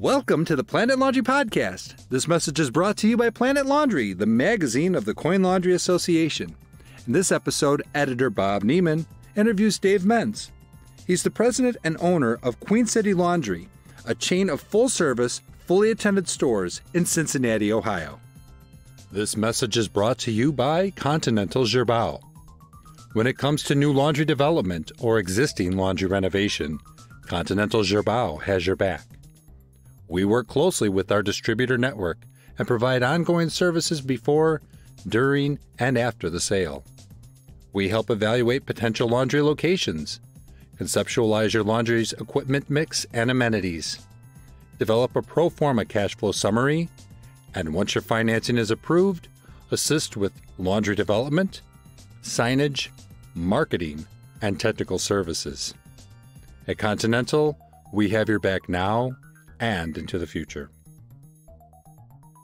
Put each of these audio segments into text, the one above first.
Welcome to the Planet Laundry Podcast. This message is brought to you by Planet Laundry, the magazine of the Coin Laundry Association. In this episode, editor Bob Nieman interviews Dave Menz. He's the president and owner of Queen City Laundry, a chain of full service, fully attended stores in Cincinnati, Ohio. This message is brought to you by Continental Girbau. When it comes to new laundry development or existing laundry renovation, Continental Girbau has your back. We work closely with our distributor network and provide ongoing services before, during, and after the sale. We help evaluate potential laundry locations, conceptualize your laundry's equipment mix and amenities, develop a pro forma cash flow summary, and once your financing is approved, assist with laundry development, signage, marketing, and technical services. At Continental, we have your back now and into the future.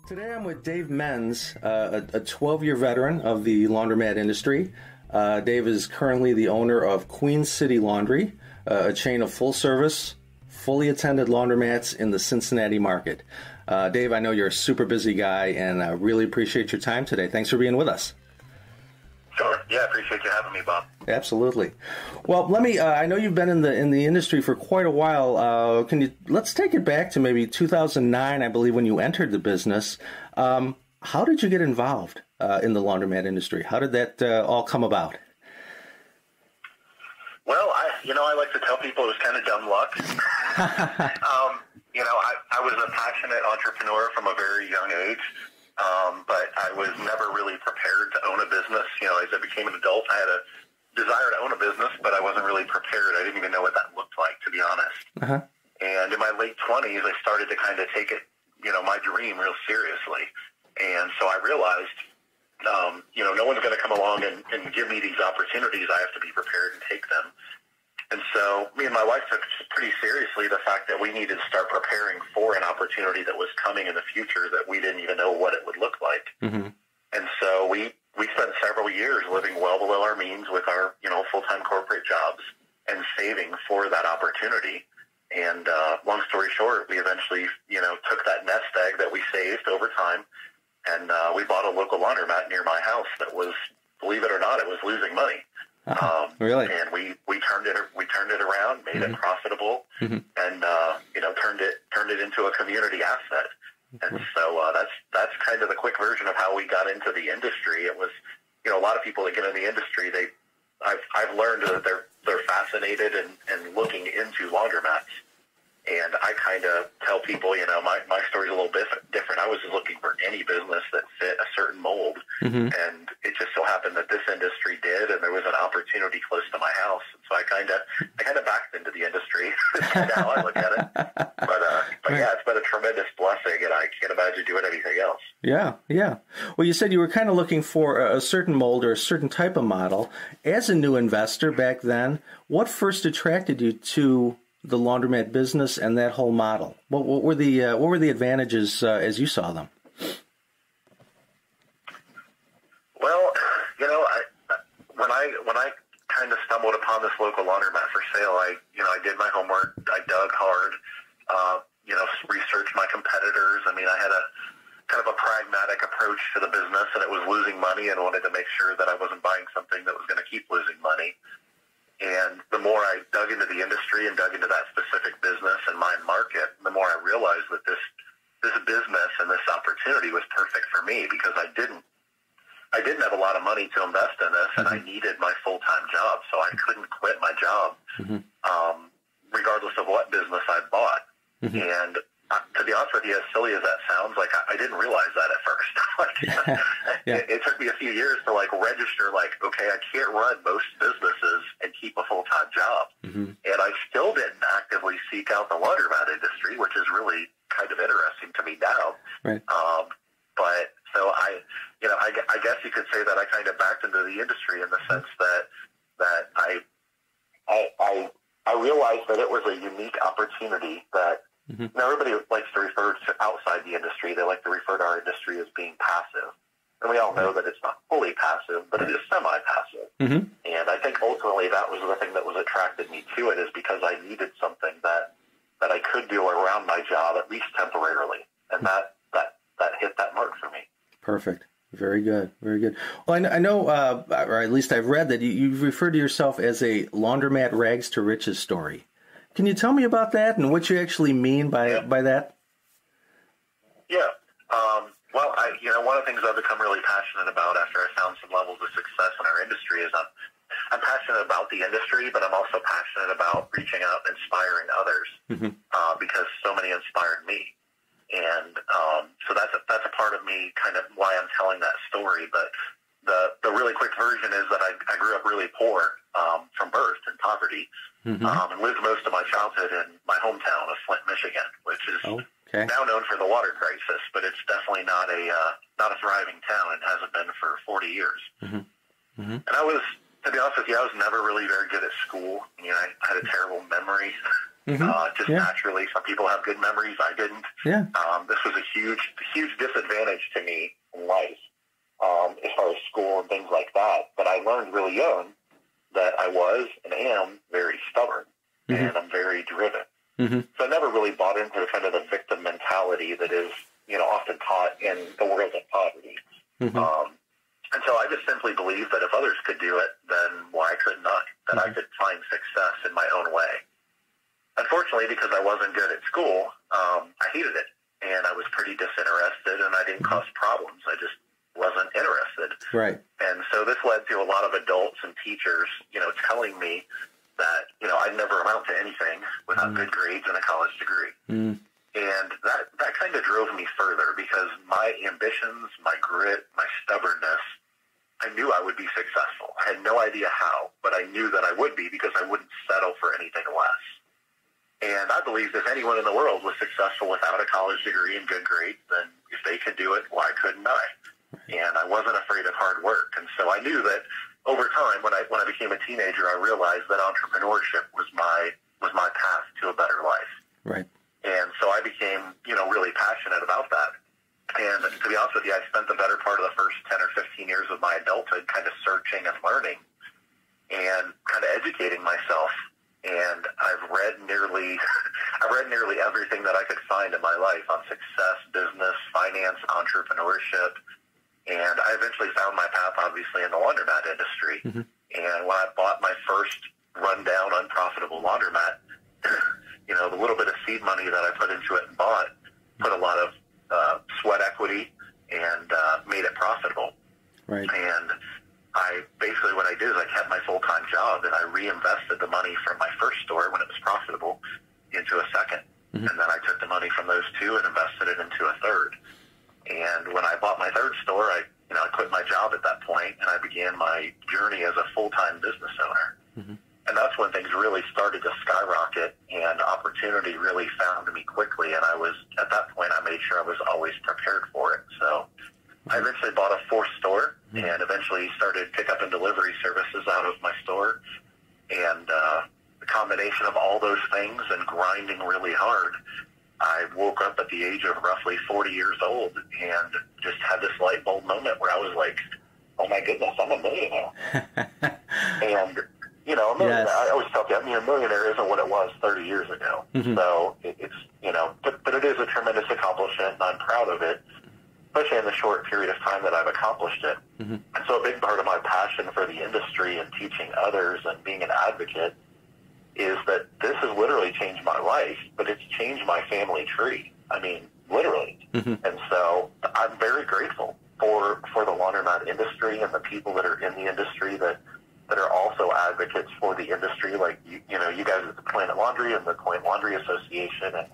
Today I'm with Dave Menz, uh, a 12 year veteran of the laundromat industry. Uh, Dave is currently the owner of Queen City Laundry, uh, a chain of full service, fully attended laundromats in the Cincinnati market. Uh, Dave, I know you're a super busy guy and I really appreciate your time today. Thanks for being with us. Sure. Yeah, appreciate you having me, Bob. Absolutely. Well, let me. Uh, I know you've been in the in the industry for quite a while. Uh, can you let's take it back to maybe 2009, I believe, when you entered the business. Um, how did you get involved uh, in the laundromat industry? How did that uh, all come about? Well, I you know I like to tell people it was kind of dumb luck. um, you know, I, I was a passionate entrepreneur from a very young age. Um, but I was never really prepared to own a business. You know, as I became an adult, I had a desire to own a business, but I wasn't really prepared. I didn't even know what that looked like, to be honest. Uh-huh. And in my late 20s, I started to kind of take it, you know, my dream real seriously. And so I realized, um, you know, no one's going to come along and, and give me these opportunities. I have to be prepared and take them. And so me and my wife took pretty seriously the fact that we needed to start preparing for an opportunity that was coming in the future that we didn't even know what it would look like. Mm-hmm. And so we, we spent several years living well below our means with our, you know, full-time corporate jobs and saving for that opportunity. And uh, long story short, we eventually, you know, took that nest egg that we saved over time, and uh, we bought a local laundromat near my house that was, believe it or not, it was losing money. Um, really? And we, we turned it we turned it around, made mm-hmm. it profitable, mm-hmm. and uh, you know turned it turned it into a community asset. And so uh, that's that's kind of the quick version of how we got into the industry. It was, you know, a lot of people that get in the industry, they, I've I've learned that they're they're fascinated and, and looking into laundromats. And I kind of tell people, you know, my, my story's a little bit different. I was just looking for any business that fit a certain mold. Mm-hmm. And it just so happened that this industry did, and there was an opportunity close to my house. So I kind of, I kind of backed into the industry. How I look at it. But, uh, but yeah, it's been a tremendous blessing, and I can't imagine doing anything else. Yeah, yeah. Well, you said you were kind of looking for a certain mold or a certain type of model. As a new investor back then, what first attracted you to the laundromat business and that whole model? What, what were the uh, what were the advantages uh, as you saw them? Well, you know, I, when I when I kind of stumbled upon this local laundromat for sale, I you know I did my homework, I dug hard, uh, you know, researched my competitors. I mean, I had a kind of a pragmatic approach to the business, and it was losing money, and wanted to make sure that I wasn't buying something that was going to keep losing money. And the more I dug into the industry and dug into that specific business and my market, the more I realized that this this business and this opportunity was perfect for me because I didn't I didn't have a lot of money to invest in this, and mm-hmm. I needed my full time job, so I couldn't quit my job, mm-hmm. um, regardless of what business I bought. Mm-hmm. And uh, to be honest with you, as silly as that sounds, like I, I didn't realize that at first. like, yeah. it, it took me a few years to like register, like, okay, I can't run most businesses and keep a full time job, mm-hmm. and I still didn't actively seek out the laundromat industry, which is really kind of interesting to me now. Right. Um, but so I, you know, I, I guess you could say that I kind of backed into the industry in the sense that that I, I, I, I realized that it was a unique opportunity that Mm-hmm. Now, everybody likes to refer to outside the industry. They like to refer to our industry as being passive. And we all know that it's not fully passive, but it is semi-passive. Mm-hmm. And I think ultimately that was the thing that was attracted me to it is because I needed something that, that I could do around my job, at least temporarily. And that, that, that hit that mark for me. Perfect. Very good. Very good. Well, I, know, uh, or at least I've read that you, you refer to yourself as a laundromat rags to riches story. Can you tell me about that and what you actually mean by yeah. by that? Yeah. Um, well, I, you know, one of the things I've become really passionate about after I found some levels of success in our industry is I'm I'm passionate about the industry, but I'm also passionate about reaching out and inspiring others mm-hmm. uh, because so many inspired me. And um, so that's a, that's a part of me, kind of why I'm telling that story. But the the really quick version is that I, I grew up really poor um, from birth in poverty, mm-hmm. um, and lived most of my childhood in my hometown of Flint, Michigan, which is okay. now known for the water crisis, but it's definitely not a uh, not a thriving town. It hasn't been for 40 years. Mm-hmm. Mm-hmm. And I was to be honest with you, I was never really very good at school. You know, I, had a terrible memory. Mm-hmm. Uh, just yeah. naturally, some people have good memories. I didn't. Yeah. Um, this was a huge, huge disadvantage to me in life, um, as far as school and things like that. But I learned really young that I was and am very stubborn, mm-hmm. and I'm very driven. Mm-hmm. So I never really bought into the kind of the victim mentality that is, you know, often taught in the world of poverty. Mm-hmm. Um, and so I just simply believe that if others could do it, then why couldn't I? That mm-hmm. I could find success in my own way. Unfortunately, because I wasn't good at school, um, I hated it, and I was pretty disinterested, and I didn't mm-hmm. cause problems. I just wasn't interested. Right. And so this led to a lot of adults and teachers, you know, telling me that you know I'd never amount to anything without mm. good grades and a college degree. Mm. And that, that kind of drove me further because my ambitions, my grit, my stubbornness, I knew I would be successful. I had no idea how, but I knew that I would be because I wouldn't settle for anything less. And I believed if anyone in the world was successful without a college degree and good grades, then if they could do it, why couldn't I? And I wasn't afraid of hard work. And so I knew that over time, when I when I became a teenager, I realized that entrepreneurship was my was my path to a better life. Right. And so I became, you know, really passionate about that. And to be honest with you, I spent the better part of the first 10 or 15 years of my adulthood kind of searching and learning and kind of educating myself. And I've read nearly, I've read nearly everything that I could find in my life on success, business, finance, entrepreneurship. And I eventually found my path, obviously, in the laundromat industry. Mm-hmm. And when I bought my first rundown, unprofitable laundromat, you know, the little bit of seed money that I put into it and bought put a lot of uh, sweat equity and uh, made it profitable. Right. And I basically what I did is I kept my full time job and I reinvested the money from my first store when it was profitable into a 2nd mm-hmm. and then I took the money from those two and invested it into a third. And when I bought my third store, I you know I quit my job at that point and I began my journey as a full time business owner. Mm-hmm. And that's when things really started to skyrocket and opportunity really found me quickly. And I was at that point I made sure I was always prepared for it. So I eventually bought a fourth store and eventually started pickup and delivery services out of my store. And uh, the combination of all those things and grinding really hard I woke up at the age of roughly 40 years old and just had this light bulb moment where I was like, oh my goodness, I'm a millionaire. and you know, a millionaire, yes. I always tell people, I mean, a millionaire isn't what it was 30 years ago. Mm-hmm. So it, it's, you know, but, but it is a tremendous accomplishment, and I'm proud of it, especially in the short period of time that I've accomplished it. Mm-hmm. And so a big part of my passion for the industry and teaching others and being an advocate is that this has literally changed my life, but it's changed my family tree. I mean, literally. Mm-hmm. And so I'm very grateful for, for the laundromat industry and the people that are in the industry that – that are also advocates for the industry, like you, you know, you guys at the Planet Laundry and the Coin Laundry Association, and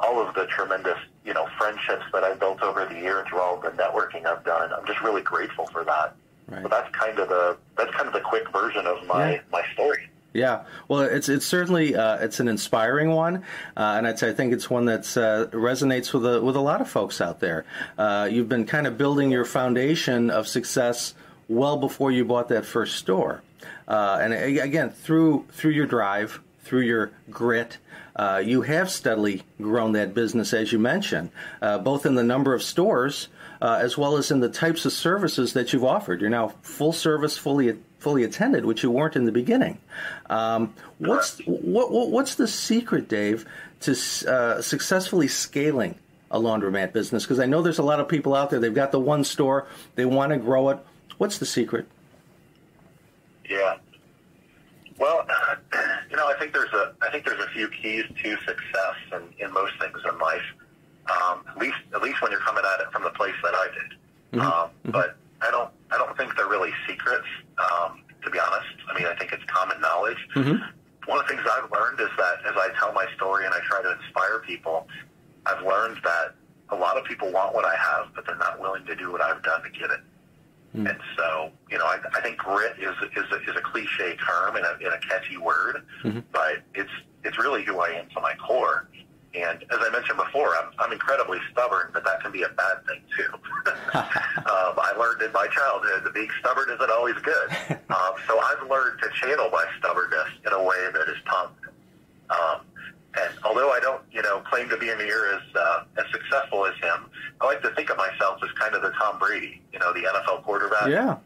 all of the tremendous, you know, friendships that I've built over the year through all the networking I've done. I'm just really grateful for that. Right. So that's kind of the that's kind of the quick version of my yeah. my story. Yeah, well, it's it's certainly uh, it's an inspiring one, uh, and say I think it's one that uh, resonates with a with a lot of folks out there. Uh, you've been kind of building your foundation of success well before you bought that first store. Uh, and again, through through your drive, through your grit, uh, you have steadily grown that business, as you mentioned, both in the number of stores as well as in the types of services that you've offered. You're now full service, fully fully attended, which you weren't in the beginning. Um, what's what, what, what's the secret, Dave, to uh, successfully scaling a laundromat business? Because I know there's a lot of people out there. They've got the one store, they want to grow it. What's the secret? Yeah. Well, you know, I think there's a I think there's a few keys to success in, in most things in life. Um, at least at least when you're coming at it from the place that I did. Mm-hmm. Um. But I don't I don't think they're really secrets. Um, to be honest, I mean I think it's common knowledge. Mm-hmm. One of the things I've learned is that as I tell my story and I try to inspire people, I've learned that a lot of people want what I have, but they're not willing to do what I've done to get it. Mm. And so, you know, I, I think grit is is a, is a cliche term and a, and a catchy word, mm-hmm. but it's it's really who I am to my core. And as I mentioned before, I'm, I'm incredibly stubborn, but that can be a bad thing too. um, I learned in my childhood that being stubborn isn't always good. Um, so I've learned to channel my stubbornness in a way that is positive. Um, and although I don't, you know, claim to be near as uh, as successful as him, I like to think of myself as kind of the Tom Brady, you know, the NFL quarterback. Yeah.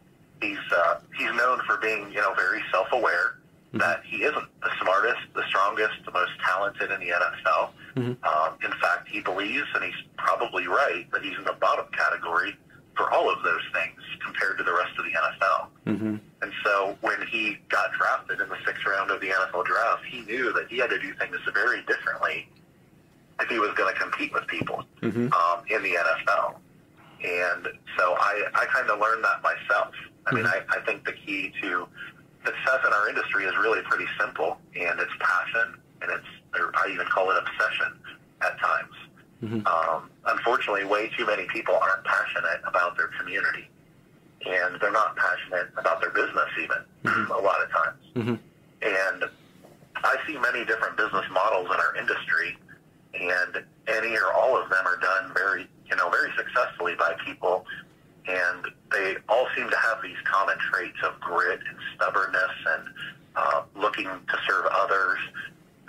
He's uh, he's known for being, you know, very self aware mm-hmm. that he isn't the smartest, the strongest, the most talented in the NFL. Mm-hmm. Um, in fact, he believes, and he's probably right, that he's in the bottom category for all of those things compared to the rest of the NFL. Mm-hmm. And so when he got drafted in the sixth round of the NFL draft, he knew that he had to do things very differently if he was going to compete with people mm-hmm. um, in the NFL. And so I, I kind of learned that myself. I mm-hmm. mean, I, I think the key to success in our industry is really pretty simple, and it's passion, and it's, I even call it obsession at times. Mm-hmm. Um, unfortunately, way too many people aren't passionate about their community, and they're not passionate about their business even mm-hmm. a lot of times. Mm-hmm. And I see many different business models in our industry, and any or all of them are done very, you know, very successfully by people, and they all seem to have these common traits of grit and stubbornness and uh, looking to serve others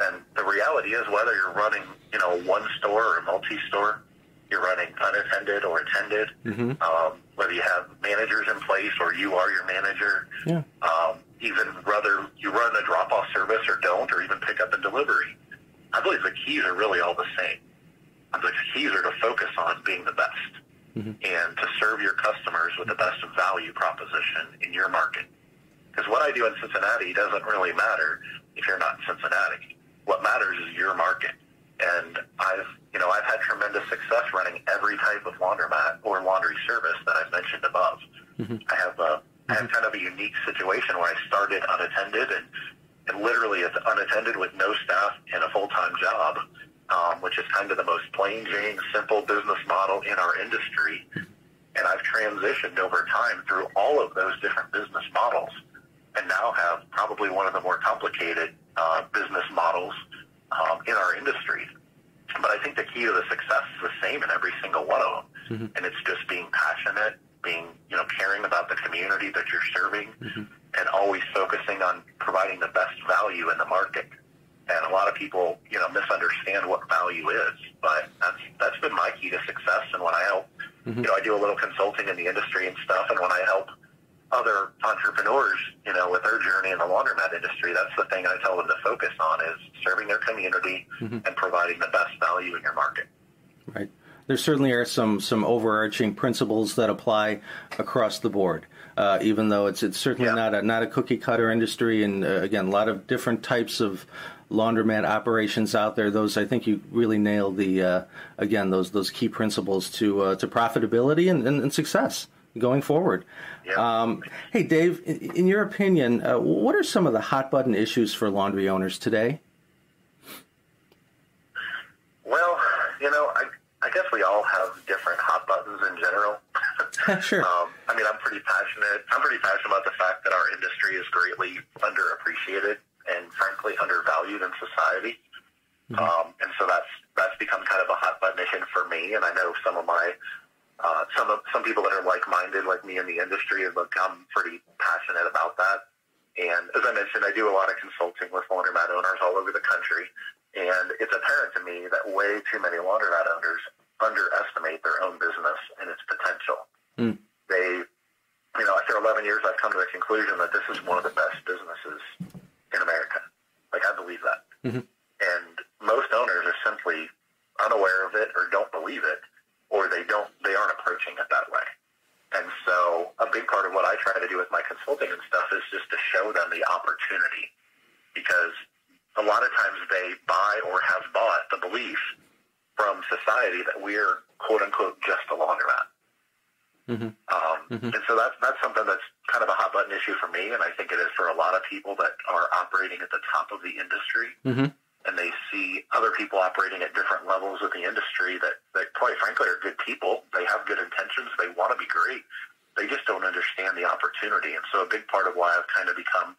and the reality is, whether you're running, you know, one store or multi-store, you're running unattended or attended, mm-hmm. um, whether you have managers in place or you are your manager, yeah. um, even whether you run a drop-off service or don't, or even pick up and delivery. I believe the keys are really all the same. The keys are to focus on being the best mm-hmm. and to serve your customers with the best value proposition in your market. Because what I do in Cincinnati doesn't really matter if you're not in Cincinnati. What matters is your market. And I've, you know, I've had tremendous success running every type of laundromat or laundry service that I've mentioned above. Mm-hmm. I have a, mm-hmm. I have kind of a unique situation where I started unattended and, and literally it's unattended with no staff and a full-time job, um, which is kind of the most plain Jane, simple business model in our industry. And I've transitioned over time through all of those different business models and now have probably one of the more complicated uh, business models um, in our industry. But I think the key to the success is the same in every single one of them, mm-hmm. and it's just being passionate, being you know caring about the community that you're serving, mm-hmm. and always focusing on providing the best value in the market. And a lot of people, you know, misunderstand what value is, but that's that's been my key to success. And when I help, mm-hmm. you know, I do a little consulting in the industry and stuff, and when I help other entrepreneurs, you know, with their journey in the laundromat industry, that's the thing I tell them to focus on is serving their community mm-hmm. and providing the best value in your market. Right. There certainly are some some overarching principles that apply across the board. Uh, even though it's it's certainly yeah. not a not a cookie cutter industry, and uh, again, a lot of different types of laundromat operations out there. Those I think you really nailed the uh, again those those key principles to uh, to profitability and, and, and success going forward. Um, hey, Dave, in, in your opinion, uh, what are some of the hot button issues for laundry owners today? Well, you know, I, I guess we all have different hot buttons in general. sure. Um, I mean, I'm pretty passionate. I'm pretty passionate about the fact that our industry is greatly underappreciated and, frankly, undervalued in society. Mm-hmm. Um, and so that's that's become kind of a hot button issue for me. And I know some of my uh, some of, some people that are like-minded, like me in the industry, have become pretty passionate about that. And as I mentioned, I do a lot of consulting with laundromat owners all over the country, and it's apparent to me that way too many laundromat owners underestimate their own business and its potential. Mm. They, you know, after 11 years, I've come to the conclusion that this is one of the best businesses in America. Like I believe that. Mm-hmm. And most owners are simply unaware of it or don't believe it, or they don't they aren't approaching it that way. And so a big part of what I try to do with my consulting and stuff is just to show them the opportunity because a lot of times they buy or have bought the belief from society that we're quote unquote just a laundromat. Mm-hmm. Um, Mhm. And so that's that's something that's kind of a hot button issue for me, and I think it is for a lot of people that are operating at the top of the industry, Mm-hmm. And they see other people operating at different levels of the industry that, that quite frankly are good people. They have good intentions. They want to be great. They just don't understand the opportunity. And so a big part of why I've kind of become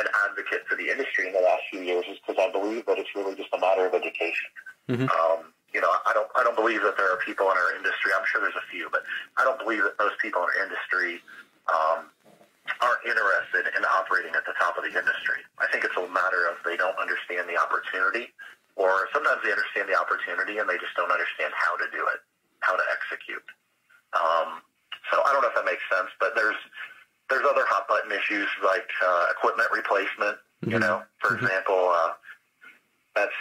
an advocate for the industry in the last few years is because I believe that it's really just a matter of education. Mhm. Um, you know, I don't, I don't believe that there are people in our industry. I'm sure there's a few, but I don't believe that most people in our industry um, aren't interested in operating at the top of the industry. I think it's a matter of they don't understand the opportunity, or sometimes they understand the opportunity and they just don't understand how to do it, how to execute. Um, so I don't know if that makes sense, but there's there's other hot button issues like uh, equipment replacement. You Mhm. know, for Mhm. example, uh, that's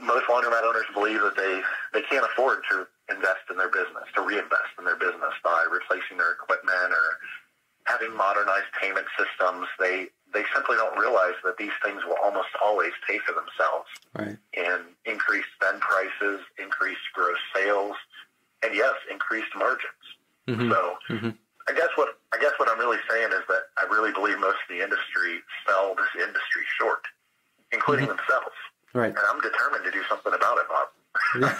most laundromat owners believe that they they can't afford to invest in their business, to reinvest in their business by replacing their equipment or having modernized payment systems. They they simply don't realize that these things will almost always pay for themselves Right. in increased spend prices, increased gross sales, and yes, increased margins. Mm-hmm. So Mhm. I guess what I guess what I'm really saying is that I really believe most of the industry sell this industry short, including themselves. Right. And I'm determined to do something about it, Bob.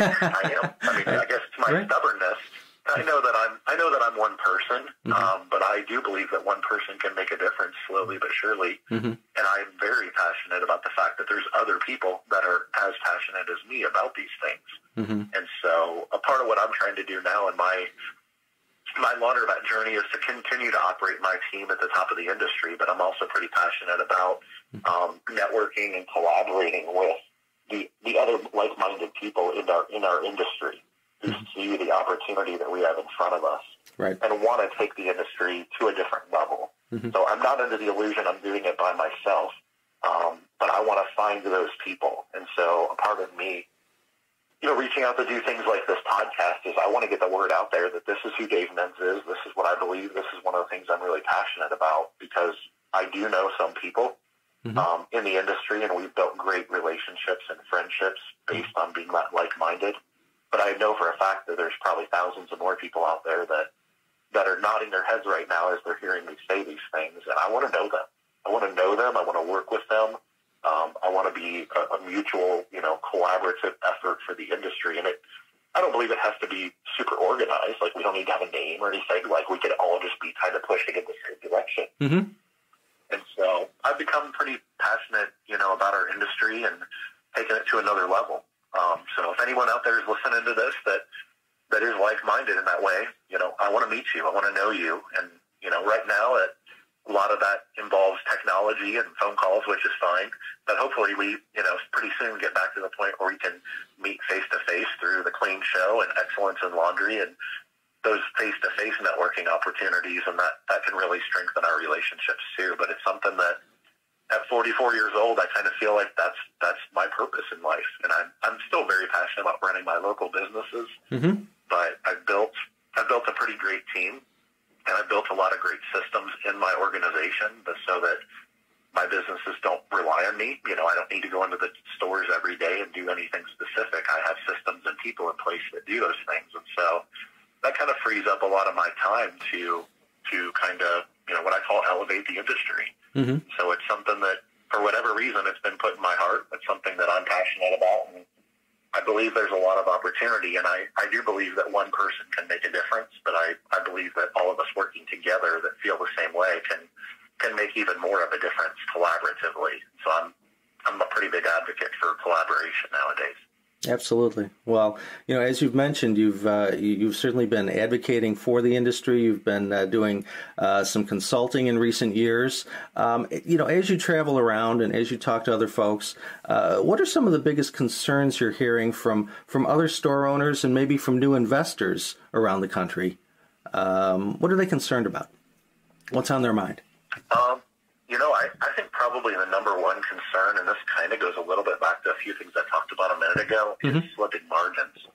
I am. I mean, I guess it's my Right. stubbornness. I know that I'm. I know that I'm one person, Mhm. um, but I do believe that one person can make a difference slowly but surely. Mhm. And I'm very passionate about the fact that there's other people that are as passionate as me about these things. Mm-hmm. And so, a part of what I'm trying to do now in my my laundromat journey is to continue to operate my team at the top of the industry. But I'm also pretty passionate about um, networking and collaborating with the the other like-minded people in our in our industry who see the opportunity that we have in front of us Right. and want to take the industry to a different level. Mhm. So I'm not under the illusion I'm doing it by myself, um, but I want to find those people. And so a part of me, you know, reaching out to do things like this podcast is I want to get the word out there that this is who Dave Menz is. This is what I believe. This is one of the things I'm really passionate about because I do know some people Mhm. um, in the industry, and we've built great relationships and friendships based on being that like-minded. But I know for a fact that there's probably thousands of more people out there that that are nodding their heads right now as they're hearing me say these things, and I want to know them. I want to know them. I want to work with them. Um, I want to be a, a mutual, you know, collaborative effort for the industry, and it. I don't believe it has to be super organized. Like we don't need to have a name or anything. Like we could all just be kind of pushing in the same direction. Mm-hmm. And so I've become pretty passionate, you know, about our industry and taking it to another level. Um, so if anyone out there is listening to this that like-minded in that way, you know, I want to meet you. I want to know you. And you know, right now, it, a lot of that involves technology and phone calls, which is fine. But hopefully, we, you know, pretty soon get back to the point where we can meet face to face through the Clean Show and Excellence in Laundry and those face-to-face networking opportunities, and that that can really strengthen our relationships too. But it's something that at 44 years old, I kind of feel like that's that's my purpose in life, and I'm I'm still very passionate about running my local businesses. Mm-hmm. But I've built I've built a pretty great team, and I've built a lot of great systems in my organization, but so that my businesses don't rely on me. You know, I don't need to go into the stores every day and do anything specific. I have systems and people in place that do those things, and so that kind of frees up a lot of my time to to kind of you know what I call elevate the industry. Mm-hmm. So it's something that, for whatever reason, it's been put in my heart. It's something that I'm passionate about, and I believe there's a lot of opportunity. And I, I do believe that one person can make a difference, but I, I believe that all of us working together that feel the same way can can make even more of a difference collaboratively. So I'm I'm a pretty big advocate for collaboration nowadays. Absolutely. Well, you know, as you've mentioned, you've uh, you- you've certainly been advocating for the industry. You've been uh, doing uh, some consulting in recent years. Um, you know, as you travel around and as you talk to other folks, uh, what are some of the biggest concerns you're hearing from from other store owners and maybe from new investors around the country? Um, what are they concerned about? What's on their mind? Um, you know, I, I think probably the number one concern, and this kind of goes a little bit back to a few things I talked about a minute ago, mm-hmm. is slipping margins.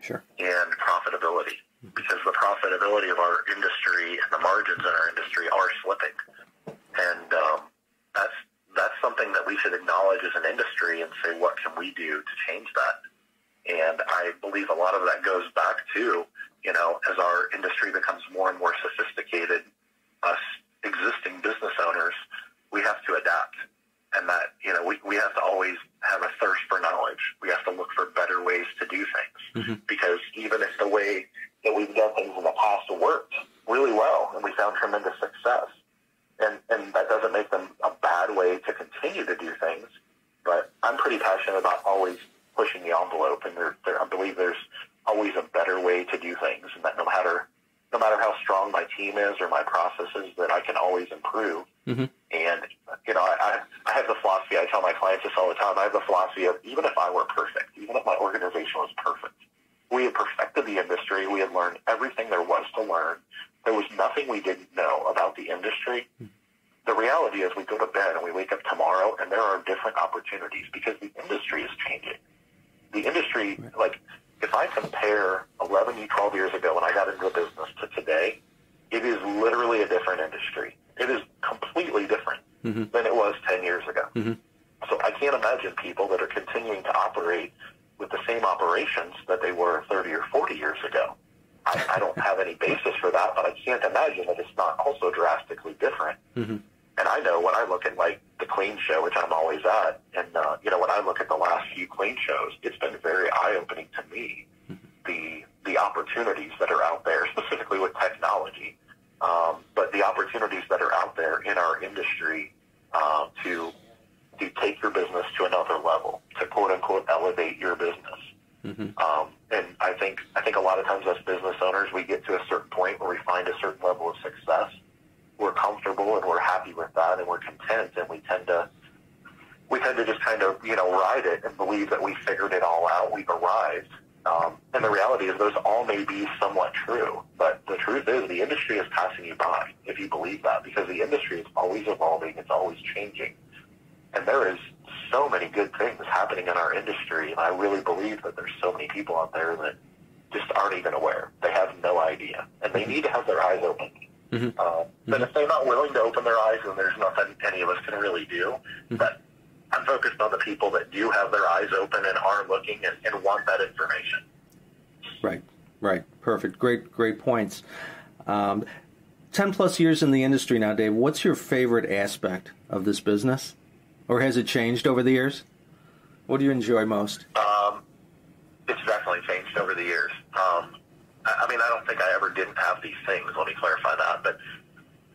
Sure. And profitability. Because the profitability of our industry and the margins in our industry are slipping. And um, that's that's something that we should acknowledge as an industry and say, what can we do to change that? And I believe a lot of that goes back to, you know, as our industry becomes more and more sophisticated, us existing business owners, we have to adapt. And that, you know, we, we have to always have a thirst for knowledge. We have to look for better ways to do things. Mm-hmm. Because even if the way that we've done things in the past worked really well and we found tremendous success, and, and that doesn't make them a bad way to continue to do things, but I'm pretty passionate about always pushing the envelope, and there, there, I believe there's always a better way to do things, and that no matter no matter how strong my team is or my processes, that I can always improve. Mm-hmm. And you know, I, I have the philosophy. I tell my clients this all the time. I have the philosophy of even if I were perfect, even if my organization was perfect, we had perfected the industry. We had learned everything there was to learn. There was nothing we didn't know about the industry. Mm-hmm. The reality is we go to bed and we wake up tomorrow and there are different opportunities because the industry is changing. The industry, like if I compare 11, 12 years ago when I got into the business to today, it is literally a different industry. It is completely different mm-hmm. than it was 10 years ago. Mm-hmm. So I can't imagine people that are continuing to operate with the same operations that they were 30 or 40 years ago. I, I don't have any basis for that, but I can't imagine that it's not also drastically different. Mm-hmm. And I know when I look at like the clean show, which I'm always at, and uh, you know when I look at the last few clean shows, it's been very eye opening to me the the opportunities that are out there, specifically with technology, um, but the opportunities that are out there in our industry uh, to to take your business to another level, to quote unquote elevate your business. Mm-hmm. Um, and I think I think a lot of times as business owners, we get to a certain point where we find a certain level of success we're comfortable and we're happy with that and we're content and we tend to we tend to just kind of you know ride it and believe that we figured it all out we've arrived. Um, and the reality is those all may be somewhat true but the truth is the industry is passing you by if you believe that because the industry is always evolving it's always changing. And there is so many good things happening in our industry and I really believe that there's so many people out there that just aren't even aware. They have no idea and they need to have their eyes open Mm-hmm. Uh, but mm-hmm. if they're not willing to open their eyes, then there's nothing any of us can really do. Mm-hmm. But I'm focused on the people that do have their eyes open and are looking and, and want that information. Right, right, perfect, great, great points. Um, Ten plus years in the industry now, Dave. What's your favorite aspect of this business, or has it changed over the years? What do you enjoy most? Um, it's definitely changed over the years. I mean, I don't think I ever didn't have these things. Let me clarify that. But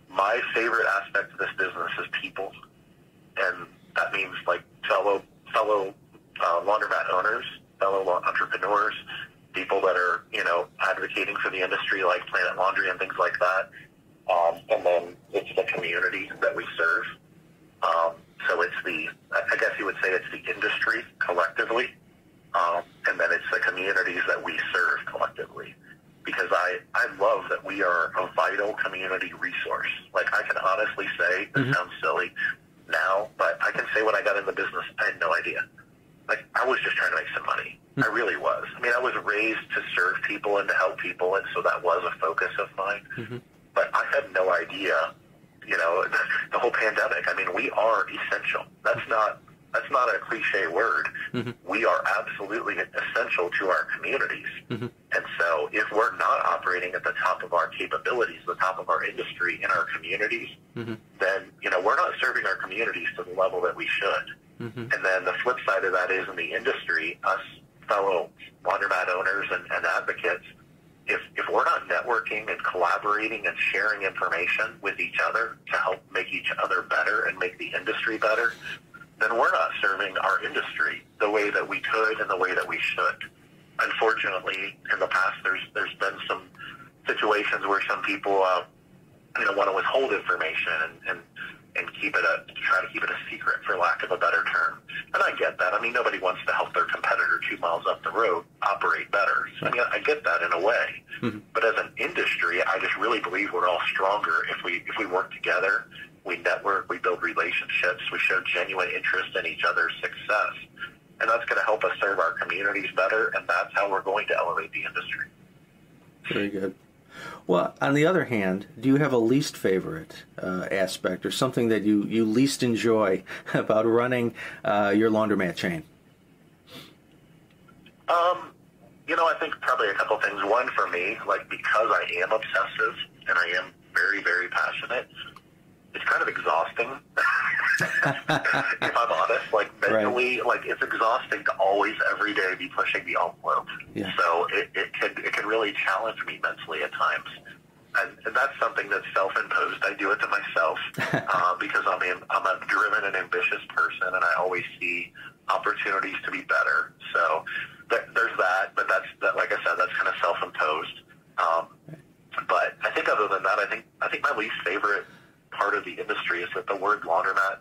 my favorite aspect of this business is people, and that means like fellow fellow uh, laundromat owners, fellow entrepreneurs, people that are you know advocating for the industry like Planet Laundry and things like that. Um, and then it's the community that we serve. Um, so it's the, I guess you would say it's the industry collectively, um, and then it's the communities that we serve collectively because I, I love that we are a vital community resource. Like I can honestly say, this mm-hmm. sounds silly now, but I can say when I got in the business, I had no idea. Like I was just trying to make some money. Mm-hmm. I really was. I mean, I was raised to serve people and to help people, and so that was a focus of mine. Mm-hmm. But I had no idea, you know, the whole pandemic. I mean, we are essential. That's not that's not a cliche word. Mm-hmm. We are absolutely essential to our communities. Mm-hmm. And so if we're not operating at the top of our capabilities, the top of our industry in our communities, mm-hmm. then, you know, we're not serving our communities to the level that we should. Mm-hmm. And then the flip side of that is in the industry, us fellow laundromat owners and, and advocates, if, if we're not networking and collaborating and sharing information with each other to help make each other better and make the industry better, then we're not serving our industry the way that we could and the way that we should. Unfortunately, in the past, there's there's been some situations where some people, uh, you know, want to withhold information and, and and keep it a try to keep it a secret, for lack of a better term. And I get that. I mean, nobody wants to help their competitor two miles up the road operate better. So, I mean, I get that in a way. Mm-hmm. But as an industry, I just really believe we're all stronger if we if we work together we network, we build relationships, we show genuine interest in each other's success. And that's going to help us serve our communities better, and that's how we're going to elevate the industry. Very good. Well, on the other hand, do you have a least favorite uh, aspect or something that you, you least enjoy about running uh, your laundromat chain? Um, you know, I think probably a couple things. One for me, like because I am obsessive and I am very, very passionate, it's kind of exhausting. if I'm honest, like mentally, right. like it's exhausting to always every day be pushing the envelope. Yeah. So it, it can it can really challenge me mentally at times. And, and that's something that's self-imposed. I do it to myself uh, because I'm a, I'm a driven and ambitious person, and I always see opportunities to be better. So th- there's that, but that's that. Like I said, that's kind of self-imposed. Um, but I think other than that, I think I think my least favorite part of the industry is that the word laundromat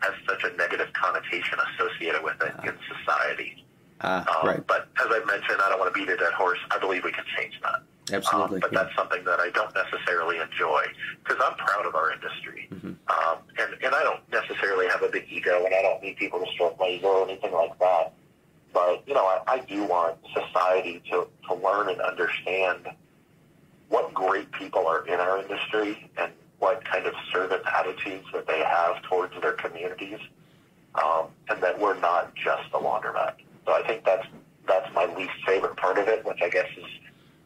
has such a negative connotation associated with it in society. Uh, um, right. But as I mentioned, I don't want to beat a dead horse. I believe we can change that. Absolutely. Um, but yeah. that's something that I don't necessarily enjoy because I'm proud of our industry. Mm-hmm. Um, and, and I don't necessarily have a big ego and I don't need people to stroke my ego or anything like that. But, you know, I, I do want society to, to learn and understand what great people are in our industry and what kind of service attitudes that they have towards their communities, um, and that we're not just a laundromat. So I think that's that's my least favorite part of it, which I guess is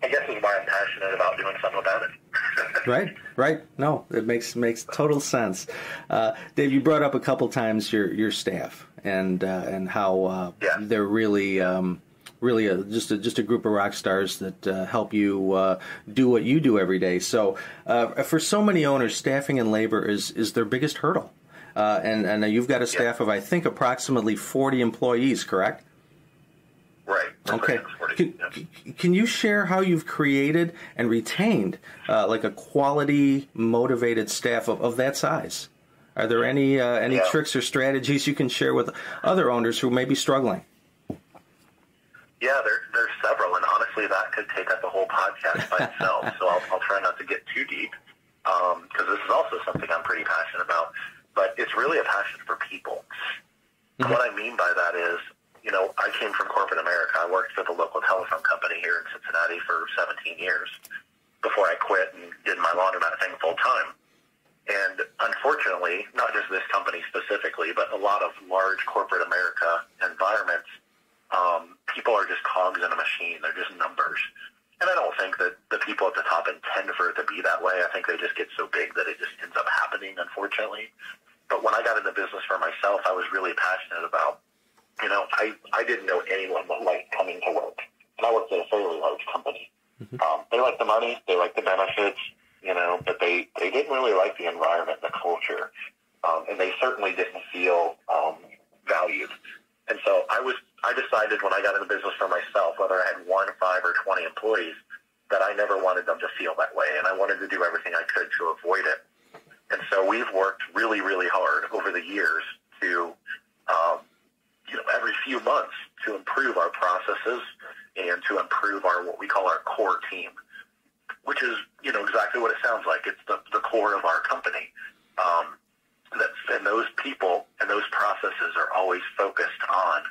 I guess is why I'm passionate about doing something about it. right, right. No, it makes makes total sense. Uh, Dave, you brought up a couple times your your staff and uh, and how uh, yeah. they're really. Um, really a, just a, just a group of rock stars that uh, help you uh, do what you do every day. So uh, for so many owners, staffing and labor is is their biggest hurdle. Uh, and and you've got a staff of I think approximately forty employees, correct? Right. Okay. Can, can you share how you've created and retained uh, like a quality, motivated staff of, of that size? Are there any uh, any yeah. tricks or strategies you can share with other owners who may be struggling? Yeah, there, there's several, and honestly, that could take up a whole podcast by itself. so I'll, I'll try not to get too deep because um, this is also something I'm pretty passionate about. But it's really a passion for people. Mm-hmm. What I mean by that is you know, I came from corporate America. I worked for the local telephone company here in Cincinnati for 17 years before I quit and did my laundromat thing full time. And unfortunately, not just this company specifically, but a lot of large corporate America environments, um, people are just cogs in a machine. They're just numbers. And I don't think that the people at the top intend for it to be that way. I think they just get so big that it just ends up happening, unfortunately. But when I got into business for myself, I was really passionate about you know, I, I didn't know anyone that liked coming to work. And I worked at a fairly large company. Mm-hmm. Um, they liked the money, they liked the benefits, you know, but they, they didn't really like the environment, the culture. Um, and they certainly didn't feel um, valued. And so I was, I decided when I got into business for myself, whether I had one, five, or 20 employees, that I never wanted them to feel that way. And I wanted to do everything I could to avoid it. And so we've worked really, really hard over the years to um, you know, every few months to improve our processes and to improve our what we call our core team, which is you know exactly what it sounds like. It's the, the core of our company. Um, that's, and those people and those processes are always focused on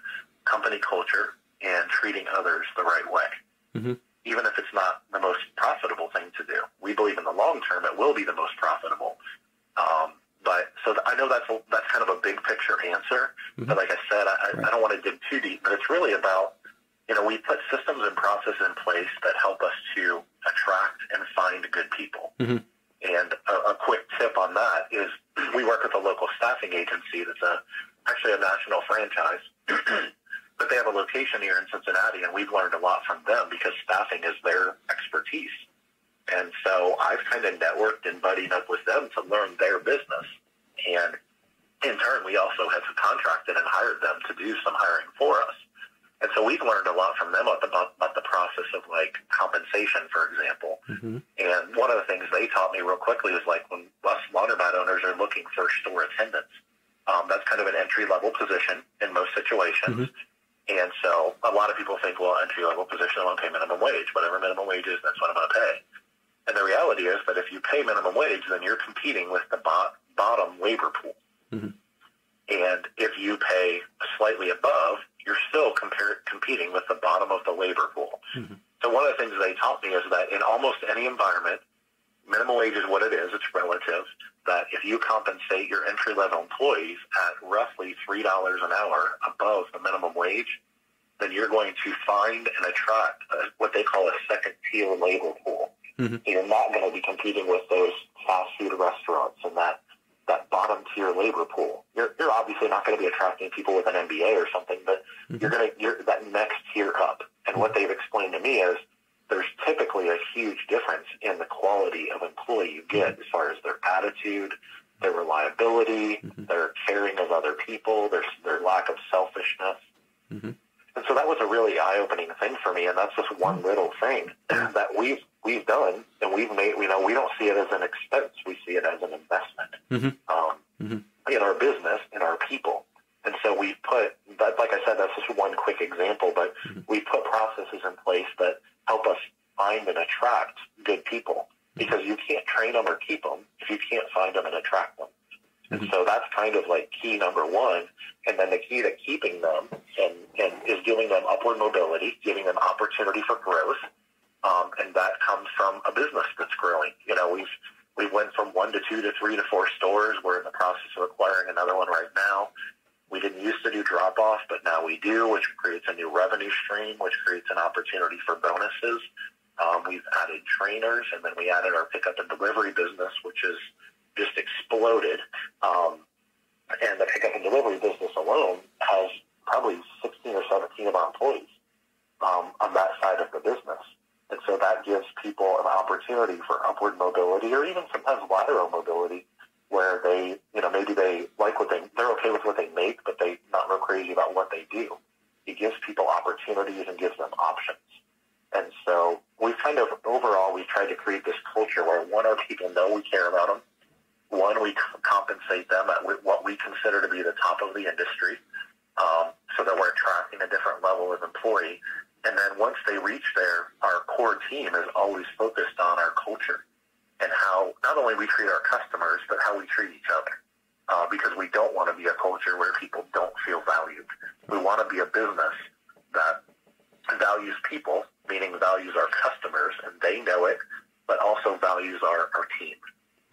company culture and treating others the right way. Mm-hmm. Even if it's not the most profitable thing to do, we believe in the long term it will be the most profitable. Um, but so I know that's a, that's kind of a big picture answer. Mm-hmm. But like I said, I, right. I don't want to dig too deep. But it's really about you know we put systems and processes in place that help us to attract and find good people. Mm-hmm. And a, a quick tip on that is we work with a local staffing agency that's a actually a national franchise. but they have a location here in Cincinnati, and we've learned a lot from them because staffing is their expertise. And so I've kind of networked and buddied up with them to learn their business. And in turn, we also have contracted and hired them to do some hiring for us. And so we've learned a lot from them about, about the process of like compensation, for example. Mm-hmm. And one of the things they taught me real quickly was like when us laundromat owners are looking for store attendants, um, that's kind of an entry level position in most situations. Mm-hmm. And so a lot of people think, well, entry level position, I want to pay minimum wage. Whatever minimum wage is, that's what I'm going to pay. And the reality is that if you pay minimum wage, then you're competing with the bottom labor pool. Mm-hmm. And if you pay slightly above, you're still compare, competing with the bottom of the labor pool. Mhm. So one of the things they taught me is that in almost any environment, minimum wage is what it is. It's relative. That if you compensate your entry level employees at roughly three dollars an hour above the minimum wage, then you're going to find and attract uh what they call a second tier labor pool. Mhm. So you're not going to be competing with those fast food restaurants and that that bottom tier labor pool. You're you're obviously not going to be attracting people with an MBA or something, but mm-hmm. you're going to you're that next tier up. And what mm-hmm. they've explained to me is there's typically a huge difference in the quality of employee you get mm-hmm. as far as their attitude, their reliability, their caring of other people, their their lack of selfishness. Mhm. And so that was a really eye-opening thing for me, and that's just one little thing that we've we've done, and we've made. You know, we don't see it as an expense; we see it as an investment Mhm. um, Mhm. in our business, in our people. And so we put, that, like I said, that's just one quick example, but we put processes in place that help us find and attract good people because you can't train them or keep them if you can't find them and attract them. And so that's kind of like key number one. And then the key to keeping them and, and is giving them upward mobility, giving them opportunity for growth. Um, and that comes from a business that's growing. You know, we've, we went from one to two to three to four stores. We're in the process of acquiring another one right now. We didn't used to do drop off, but now we do, which creates a new revenue stream, which creates an opportunity for bonuses. Um, we've added trainers, and then we added our pickup and delivery business, which has just exploded. Um, and the pickup and delivery business alone has probably 16 or 17 of our employees um, on that side of the business. And so that gives people an opportunity for upward mobility or even sometimes lateral mobility where they, you know, maybe they like what they, they're okay with what they make, but they're not real crazy about what they do. It gives people opportunities and gives them options. And so we've kind of, overall, we've tried to create this culture where one, our people know we care about them. One, we compensate them at what we consider to be the top of the industry um, so that we're attracting a different level of employee. And then once they reach there, our core team is always focused on our culture and how not only we treat our customers, but how we treat each other. Uh, because we don't want to be a culture where people don't feel valued. We want to be a business that values people, meaning values our customers, and they know it, but also values our, our team.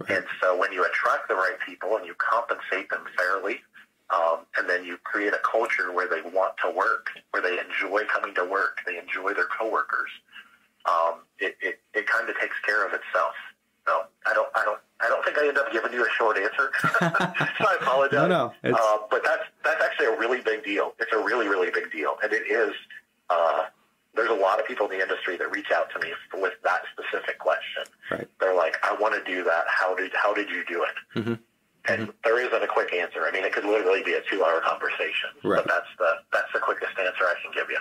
And so when you attract the right people and you compensate them fairly, um, and then you create a culture where they want to work, where they enjoy coming to work, they enjoy their coworkers, um, it, it, it kind of takes care of itself. So I don't, I don't, I don't think I end up giving you a short answer. so I apologize. No, no, Uh, but that's that's actually a really big deal. It's a really, really big deal, and it is. Uh, there's a lot of people in the industry that reach out to me with that specific question. Right. They're like, "I want to do that. How did how did you do it?" Mhm. And there isn't a quick answer. I mean, it could literally be a two-hour conversation. Right. But that's the that's the quickest answer I can give you.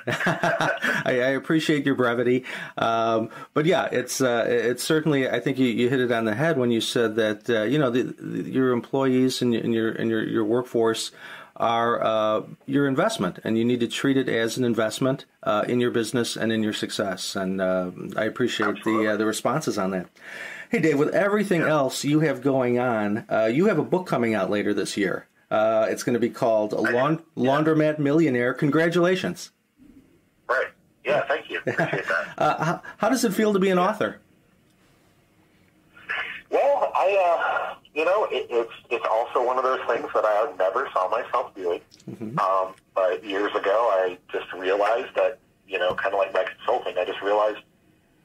I, I appreciate your brevity, um, but yeah, it's uh, it's certainly. I think you, you hit it on the head when you said that uh, you know the, the, your employees and, your- and your and your your workforce are uh, your investment, and you need to treat it as an investment uh, in your business and in your success. And uh, I appreciate the uh, the responses on that. Hey, Dave, with everything else you have going on, uh, you have a book coming out later this year. Uh, it's going to be called Laund- Laundromat Millionaire. Congratulations. right. Yeah. Thank you. Appreciate that. Uh, how, how does it feel to be an author? Well, I, uh, you know, it, it's it's also one of those things that I never saw myself doing. Um, but years ago, I just realized that, you know, kind of like my consulting, I just realized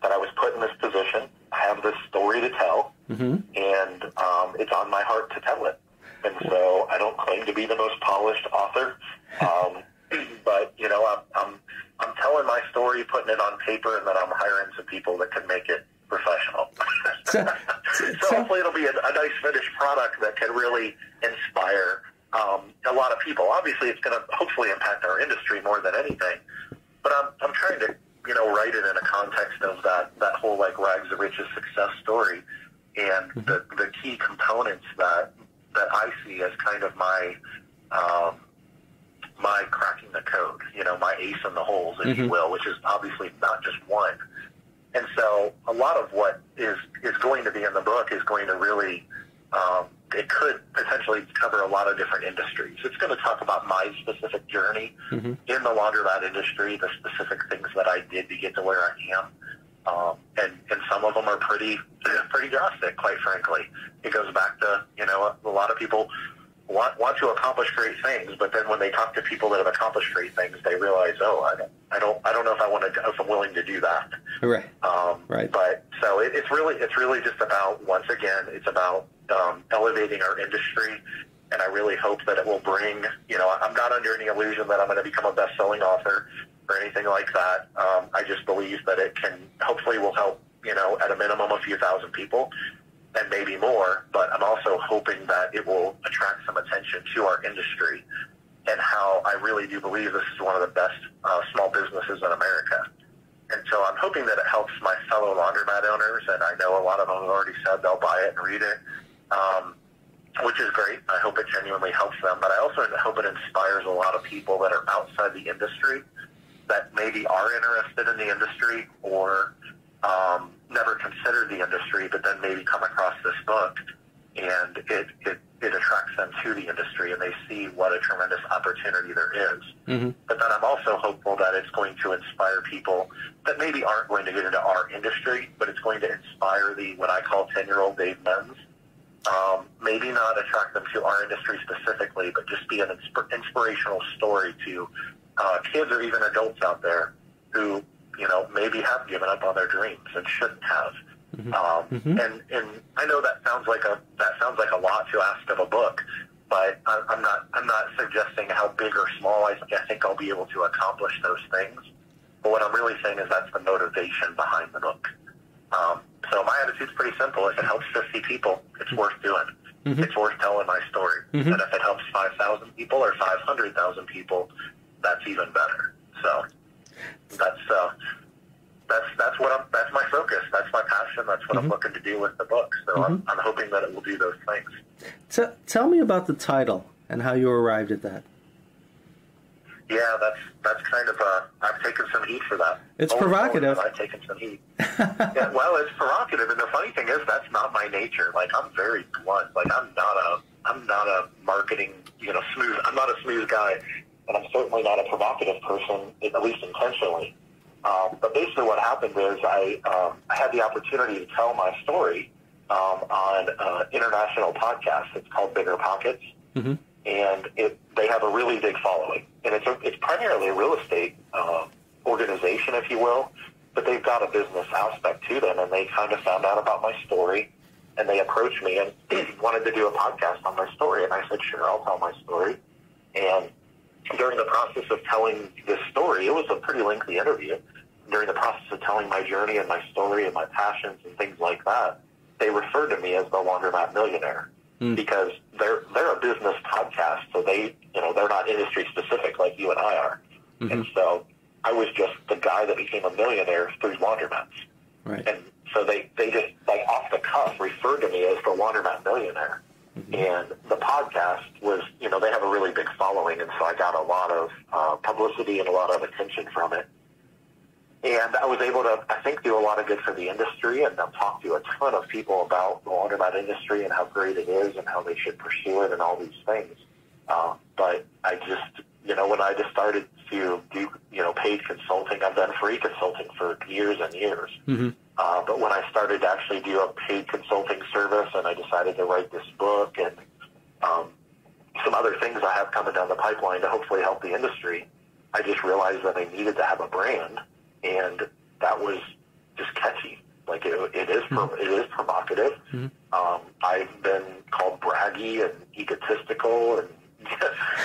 that I was put in this position. I have this story to tell, and um, it's on my heart to tell it. And so I don't claim to be the most polished author, um, but you know, I'm, I'm I'm telling my story, putting it on paper, and then I'm hiring some people that can make it professional. So- so so- hopefully it'll be a, a nice finished product that can really inspire um, a lot of people. Obviously, it's going to hopefully impact our industry more than anything. But I'm I'm trying to you know write it in a context of that that whole like rags to riches success story, and the the key components that that I see as kind of my um, my cracking the code, you know, my ace in the holes, if you will, which is obviously not just one. And so a lot of what is, is going to be in the book is going to really um, it could potentially cover a lot of different industries. It's going to talk about my specific journey mm-hmm. in the laundromat industry, the specific things that I did to get to where I am. Um, and, and some of them are pretty, pretty drastic, quite frankly. It goes back to, you know, a, a lot of people want, want to accomplish great things, but then when they talk to people that have accomplished great things, they realize, oh, I don't, I don't, I don't know if I want to, if I'm willing to do that. Right. Um, right. But so it, it's really, it's really just about, once again, it's about um, elevating our industry. And I really hope that it will bring, you know, I'm not under any illusion that I'm going to become a best-selling author or anything like that. Um, I just believe that it can, hopefully will help, you know, at a minimum a few thousand people and maybe more, but I'm also hoping that it will attract some attention to our industry and how I really do believe this is one of the best uh, small businesses in America. And so I'm hoping that it helps my fellow laundromat owners, and I know a lot of them have already said they'll buy it and read it, um, which is great. I hope it genuinely helps them, but I also hope it inspires a lot of people that are outside the industry that maybe are interested in the industry or um, never considered the industry, but then maybe come across this book and it, it, it attracts them to the industry and they see what a tremendous opportunity there is. Mm-hmm. But then I'm also hopeful that it's going to inspire people that maybe aren't going to get into our industry, but it's going to inspire the, what I call 10-year-old Dave Menz. Um, maybe not attract them to our industry specifically, but just be an insp- inspirational story to uh, kids or even adults out there who you know, maybe have given up on their dreams and shouldn't have. Mm-hmm. Um, mm-hmm. And and I know that sounds like a that sounds like a lot to ask of a book, but I, I'm not I'm not suggesting how big or small I, think I think I'll be able to accomplish those things. But what I'm really saying is that's the motivation behind the book. Um, so my attitude's pretty simple. If it helps 50 people, it's mm-hmm. worth doing. Mm-hmm. It's worth telling my story. Mm-hmm. And if it helps 5,000 people or 500,000 people, that's even better. So that's uh, that's that's what I'm. That's my focus. That's my passion. That's what mm-hmm. I'm looking to do with the book. So mm-hmm. I'm, I'm hoping that it will do those things. So, tell me about the title and how you arrived at that. Yeah, that's that's kind of uh, I've taken some heat for that. It's Always provocative. I've taken some heat. yeah, well, it's provocative, and the funny thing is that's not my nature. Like I'm very blunt. Like I'm not a I'm not a marketing you know smooth. I'm not a smooth guy and I'm certainly not a provocative person, at least intentionally. Um, but basically, what happened is I, um, I had the opportunity to tell my story um, on an international podcast. It's called Bigger Pockets, mm-hmm. and it, they have a really big following. And it's a, it's primarily a real estate uh, organization, if you will, but they've got a business aspect to them. And they kind of found out about my story, and they approached me and wanted to do a podcast on my story. And I said, sure, I'll tell my story. And during the process of telling this story, it was a pretty lengthy interview. During the process of telling my journey and my story and my passions and things like that, they referred to me as the laundromat millionaire mm. because they're they're a business podcast, so they you know they're not industry specific like you and I are, mm-hmm. and so I was just the guy that became a millionaire through laundromats, right. and so they they just like off the cuff referred to me as the laundromat millionaire. Mm-hmm. And the podcast was, you know, they have a really big following, and so I got a lot of uh, publicity and a lot of attention from it. And I was able to, I think, do a lot of good for the industry and talked to a ton of people about the laundromat industry and how great it is and how they should pursue it and all these things. Uh, but I just, you know, when I just started to do, you know, paid consulting, I've done free consulting for years and years. Mm-hmm. Uh, but when I started to actually do a paid consulting service and I decided to write this book and um, some other things I have coming down the pipeline to hopefully help the industry, I just realized that I needed to have a brand, and that was just catchy. Like it, it is, mm-hmm. it is provocative. Mm-hmm. Um, I've been called braggy and egotistical and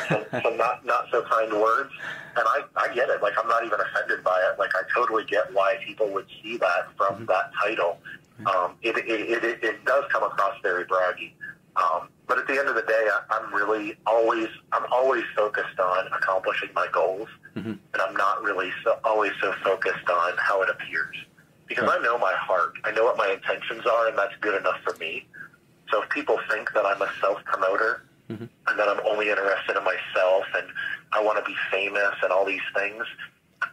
some, some not not so kind words, and I I get it. Like I'm not even offended by it. Like I totally get why people would see that from mm-hmm. that title. Um, it, it, it, it does come across very braggy. Um, but at the end of the day, I, I'm really always I'm always focused on accomplishing my goals, mm-hmm. and I'm not really so, always so focused on how it appears because right. I know my heart. I know what my intentions are, and that's good enough for me. So if people think that I'm a self promoter, mm-hmm. and that I'm only interested in myself and I want to be famous and all these things.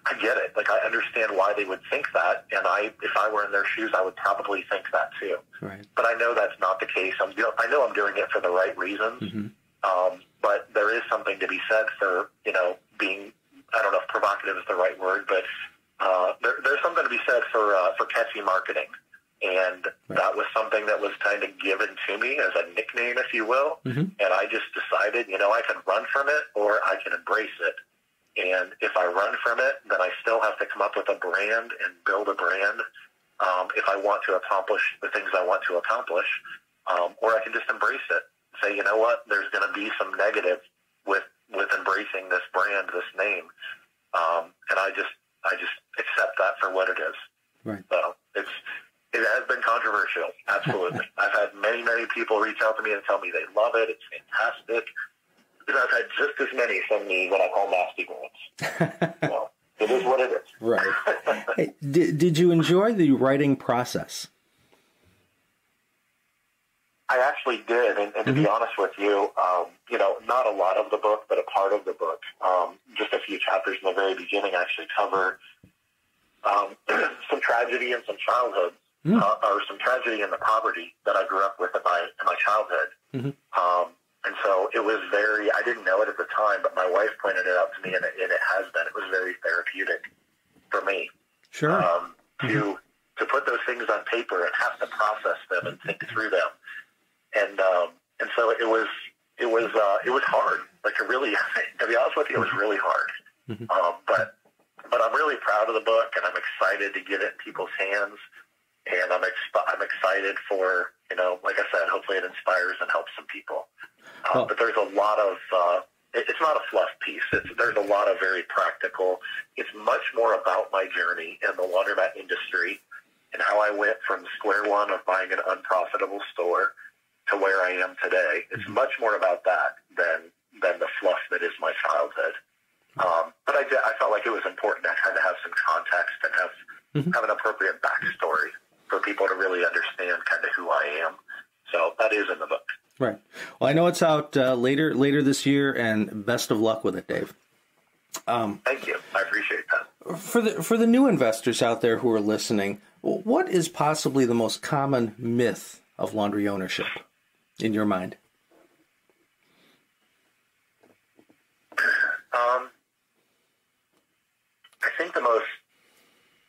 I get it. Like I understand why they would think that, and I, if I were in their shoes, I would probably think that too. Right. But I know that's not the case. I'm, I know I'm doing it for the right reasons. Mm-hmm. Um, but there is something to be said for you know being. I don't know if provocative is the right word, but uh, there, there's something to be said for uh, for catchy marketing, and Right. that was something that was kind of given to me as a nickname, if you will. Mhm. And I just decided, you know, I can run from it or I can embrace it. And if I run from it, then I still have to come up with a brand and build a brand um, if I want to accomplish the things I want to accomplish. Um, or I can just embrace it. Say, you know what, there's going to be some negative with with embracing this brand, this name, um, and I just I just accept that for what it is. Right. So it's it has been controversial, absolutely. I've had many many people reach out to me and tell me they love it. It's fantastic. And I've had just as many send me what I call nasty words. so it is what it is. Right. hey, did, did you enjoy the writing process? I actually did, and, and to be honest with you, um, you know, not a lot of the book, but a part of the book. Um, just a few chapters in the very beginning actually cover um, some tragedy and some childhood, uh, or some tragedy and the poverty that I grew up with in my in my childhood. Um, and so it was very. I didn't know it at the time, but my wife pointed it out to me, and it, and it has been. It was very therapeutic for me Sure. um, to to put those things on paper and have to process them and think through them. And um, and so it was it was uh, it was hard. Like to really, to be honest with you, it was really hard. Um, but but I'm really proud of the book, and I'm excited to get it in people's hands. And I'm ex- I'm excited for you know, like I said, hopefully it inspires and helps some people. Uh, Well- but there's a lot of uh, it, it's not a fluff piece. It's, there's a lot of very practical. It's much more about my journey in the laundromat industry and how I went from square one of buying an unprofitable store to where I am today. It's much more about that than than the fluff that is my childhood. Um, but I, did, I felt like it was important to kind of have some context and have have an appropriate backstory for people to really understand kind of who I am. So that is in the book. Right. Well, I know it's out uh, later later this year, and best of luck with it, Dave. Thank you. I appreciate that. For the for the new investors out there who are listening, what is possibly the most common myth of laundry ownership in your mind? Um, I think the most,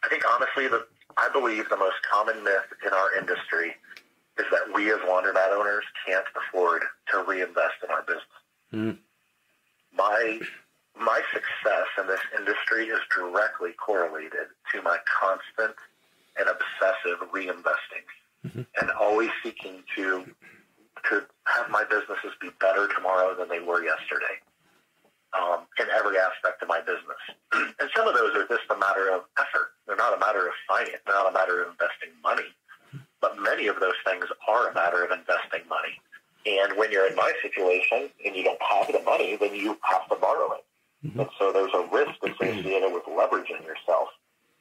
I think honestly, the I believe the most common myth in our industry is that we as laundromat owners can't afford to reinvest in our business. Hmm. My my success in this industry is directly correlated to my constant and obsessive reinvesting mm-hmm. and always seeking to to have my businesses be better tomorrow than they were yesterday um, in every aspect of my business. and some of those are just a matter of effort. They're not a matter of finance. They're not a matter of investing money. But many of those things are a matter of investing money. And when you're in my situation and you don't have the money, then you have to borrow it. And so there's a risk associated with leveraging yourself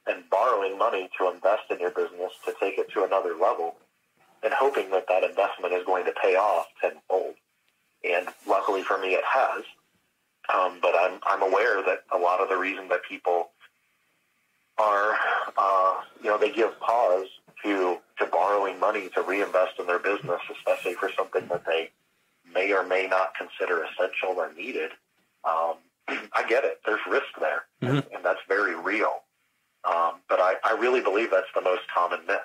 and borrowing money to invest in your business to take it to another level and hoping that that investment is going to pay off tenfold. And luckily for me, it has. Um, but I'm I'm aware that a lot of the reason that people are, uh, you know, they give pause to to borrowing money to reinvest in their business, especially for something that they may or may not consider essential or needed. Um, I get it. There's risk there, and, and that's very real. Um, but I, I really believe that's the most common myth.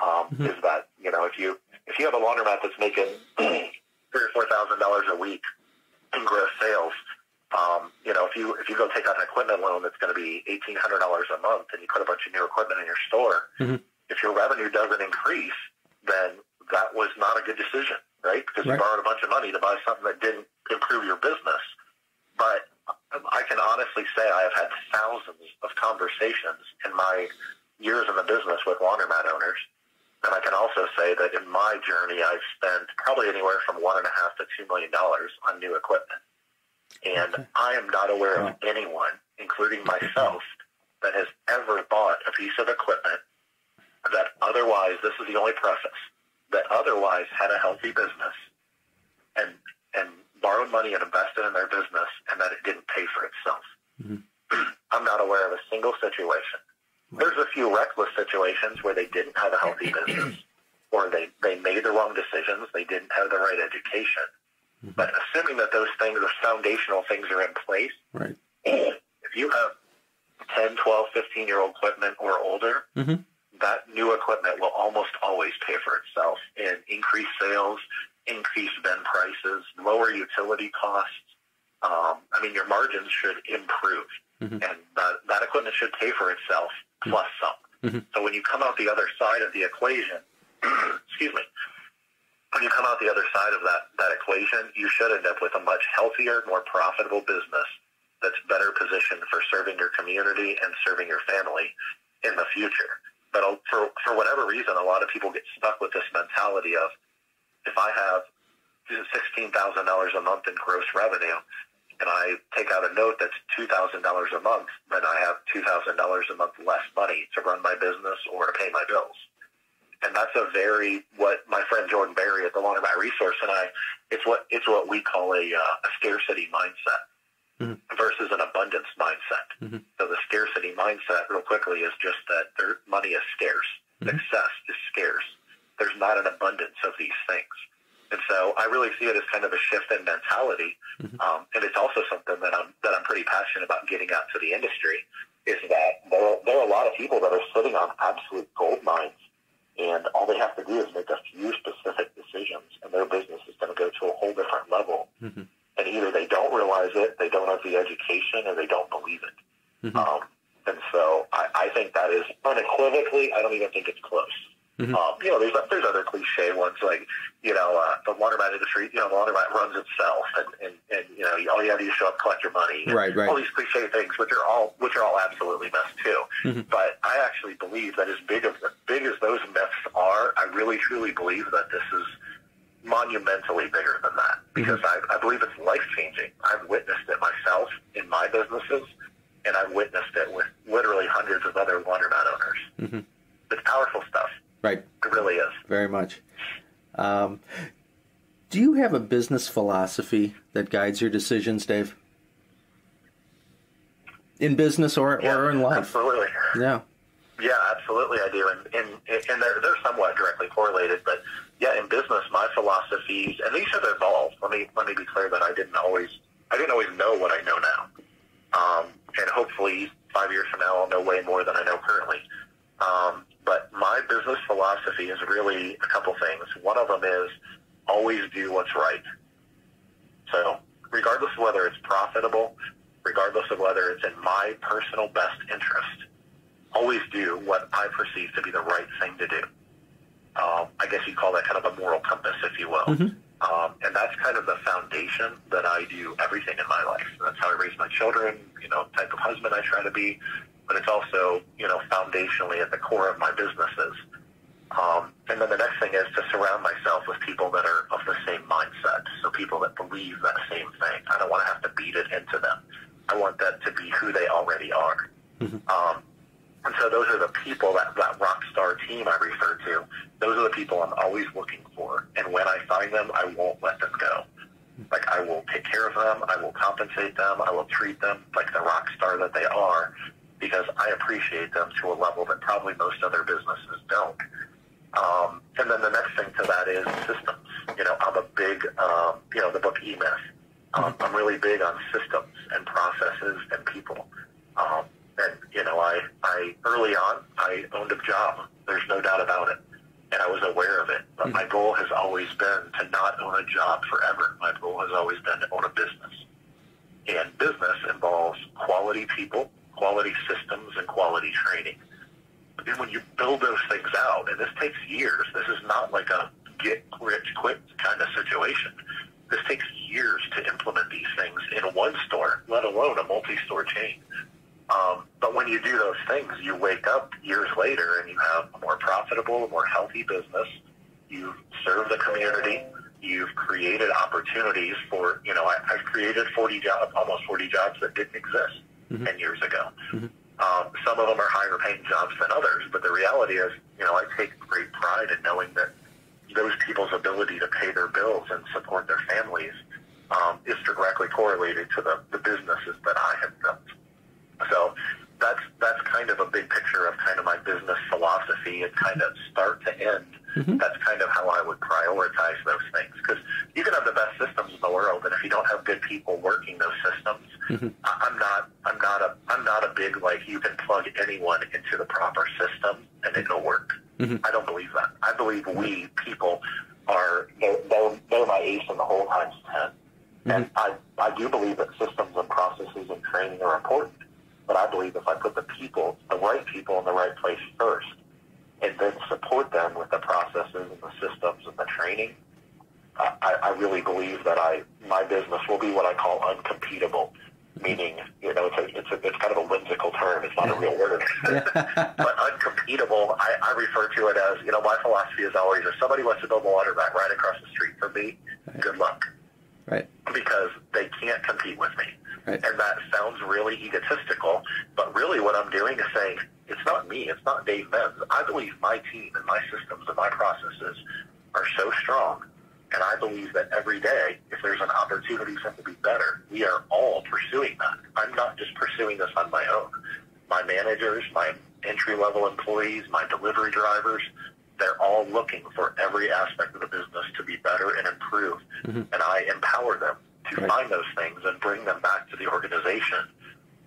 Um, Is that you know if you if you have a laundromat that's making three or four thousand dollars a week in gross sales, um, you know if you if you go take out an equipment loan that's going to be eighteen hundred dollars a month, and you put a bunch of new equipment in your store, if your revenue doesn't increase, then that was not a good decision, right? Because Right. you borrowed a bunch of money to buy something that didn't improve your business. But I can honestly say I have had thousands of conversations in my years in the business with laundromat owners. And I can also say that in my journey, I've spent probably anywhere from one and a half to two million dollars on new equipment. And I am not aware of anyone, including myself, that has ever bought a piece of equipment that otherwise, this is the only preface, that otherwise had a healthy business and and borrowed money and invested in their business and that it didn't pay for itself. Mm-hmm. I'm not aware of a single situation. There's a few reckless situations where they didn't have a healthy business or they, they made the wrong decisions, they didn't have the right education. Mm-hmm. But assuming that those things, those foundational things are in place, right. if you have 10, 12, 15 year old equipment or older, mm-hmm. that new equipment will almost always pay for itself in increased sales, increased bin prices, lower utility costs. Um, I mean, your margins should improve, mm-hmm. and that, that equipment should pay for itself plus some. Mm-hmm. So when you come out the other side of the equation, excuse me, when you come out the other side of that, that equation, you should end up with a much healthier, more profitable business that's better positioned for serving your community and serving your family in the future. But uh, for, for whatever reason, a lot of people get stuck with this mentality of, if I have $16,000 a month in gross revenue, and I take out a note that's $2,000 a month, then I have $2,000 a month less money to run my business or to pay my bills. And that's a very, what my friend Jordan Berry at the Laundromat Resource and I, it's what, it's what we call a, uh, a scarcity mindset mm-hmm. versus an abundance mindset. Mm-hmm. So the scarcity mindset, real quickly, is just that their money is scarce. Mm-hmm. Excess is scarce. There's not an abundance of these things. And so I really see it as kind of a shift in mentality, mm-hmm. um, and it's also something that I'm that I'm pretty passionate about getting out to the industry. Is that there, there are a lot of people that are sitting on absolute gold mines, and all they have to do is make a few specific decisions, and their business is going to go to a whole different level. Mm-hmm and either they don't realize it, they don't have the education, or they don't believe it. Mm-hmm. Um, and so I, I think that is unequivocally, I don't even think it's close. Mm-hmm. Um, you know, there's there's other cliche ones like, you know, uh, the laundromat industry. You know, the laundromat runs itself, and, and, and you know, all you have to do is show up, collect your money, right, right. All these cliche things, which are all which are all absolutely myths too. Mm-hmm. But I actually believe that as big of as big as those myths are, I really truly believe that this is monumentally bigger than that because mm-hmm. I, I believe it's life changing. I've witnessed it myself in my businesses, and I've witnessed it with literally hundreds of other laundromat owners. Mm-hmm. It's powerful stuff. Right. It really is. Very much. Um, do you have a business philosophy that guides your decisions, Dave? In business or, yeah, or in life? Absolutely. Yeah. Yeah, absolutely, I do, and and, and they're, they're somewhat directly correlated. But yeah, in business, my philosophies, and these have evolved. Let me let me be clear that I didn't always I didn't always know what I know now, um, and hopefully five years from now I'll know way more than I know currently. Um, but my business philosophy is really a couple things. One of them is always do what's right. So regardless of whether it's profitable, regardless of whether it's in my personal best interest always do what I perceive to be the right thing to do. Um, I guess you'd call that kind of a moral compass, if you will. Mm-hmm. Um, and that's kind of the foundation that I do everything in my life. That's how I raise my children, you know, type of husband I try to be. But it's also, you know, foundationally at the core of my businesses. Um, and then the next thing training, I, I really believe that I my business will be what I call uncompetable. Meaning, you know, it's a, it's a, it's kind of a whimsical term. It's not a real word, but uncompetable. I, I refer to it as, you know, my philosophy is always if somebody wants to build a laundromat right across the street from me, right. good luck. Right. Because they can't compete with me. Right. And that sounds really egotistical, but really what I'm doing is saying, it's not me, it's not Dave Menz. I believe my team and my systems and my processes are so strong. And I believe that every day, if there's an opportunity for to be better, we are all pursuing that. I'm not just pursuing this on my own. My managers, my entry-level employees, my delivery drivers, they're all looking for every aspect of the business to be better and improve. Mm-hmm. And I empower them to right. find those things and bring them back to the organization.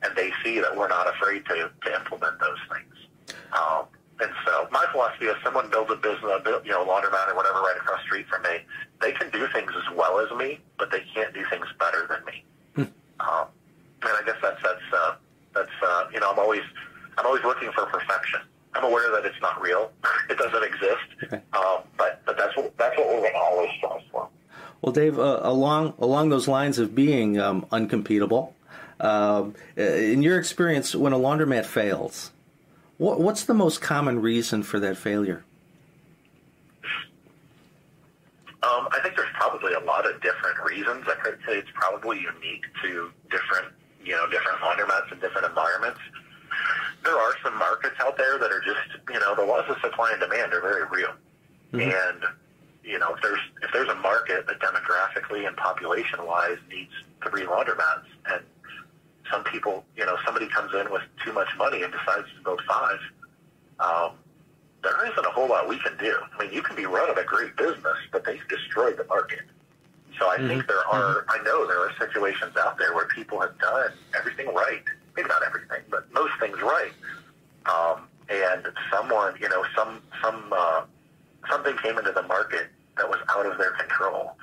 And they see that we're not afraid to, to implement those things. Um, and so my philosophy is someone builds a business, you know, laundromat or whatever right across the street from me, they can do things as well as me, but they can't do things better than me. Hmm. Um, and I guess that's, that's, uh, that's, uh, you know, I'm always, I'm always looking for perfection. I'm aware that it's not real. it doesn't exist. Okay. Um, but, but that's what, that's what we're going to always strive for. Well, Dave, uh, along along those lines of being um, uncompetable, uh, in your experience, when a laundromat fails, what, what's the most common reason for that failure? Um, I think there's probably a lot of different reasons. I could say it's probably unique to different, you know, different laundromats and different environments. There are some markets out there that are just, you know, the laws of supply and demand are very real, mm-hmm. and you know, if there's if there's a market that demographically and population wise needs three laundromats, and some people, you know, somebody comes in with too much money and decides to build five, um, there isn't a whole lot we can do. I mean, you can be running a great business, but they've destroyed the market. So I mm-hmm. think there are, mm-hmm. I know there are situations out there where people have done everything right. Maybe not everything, but most things right. Um, and someone, you know, some some uh, something came into the market that was out of their control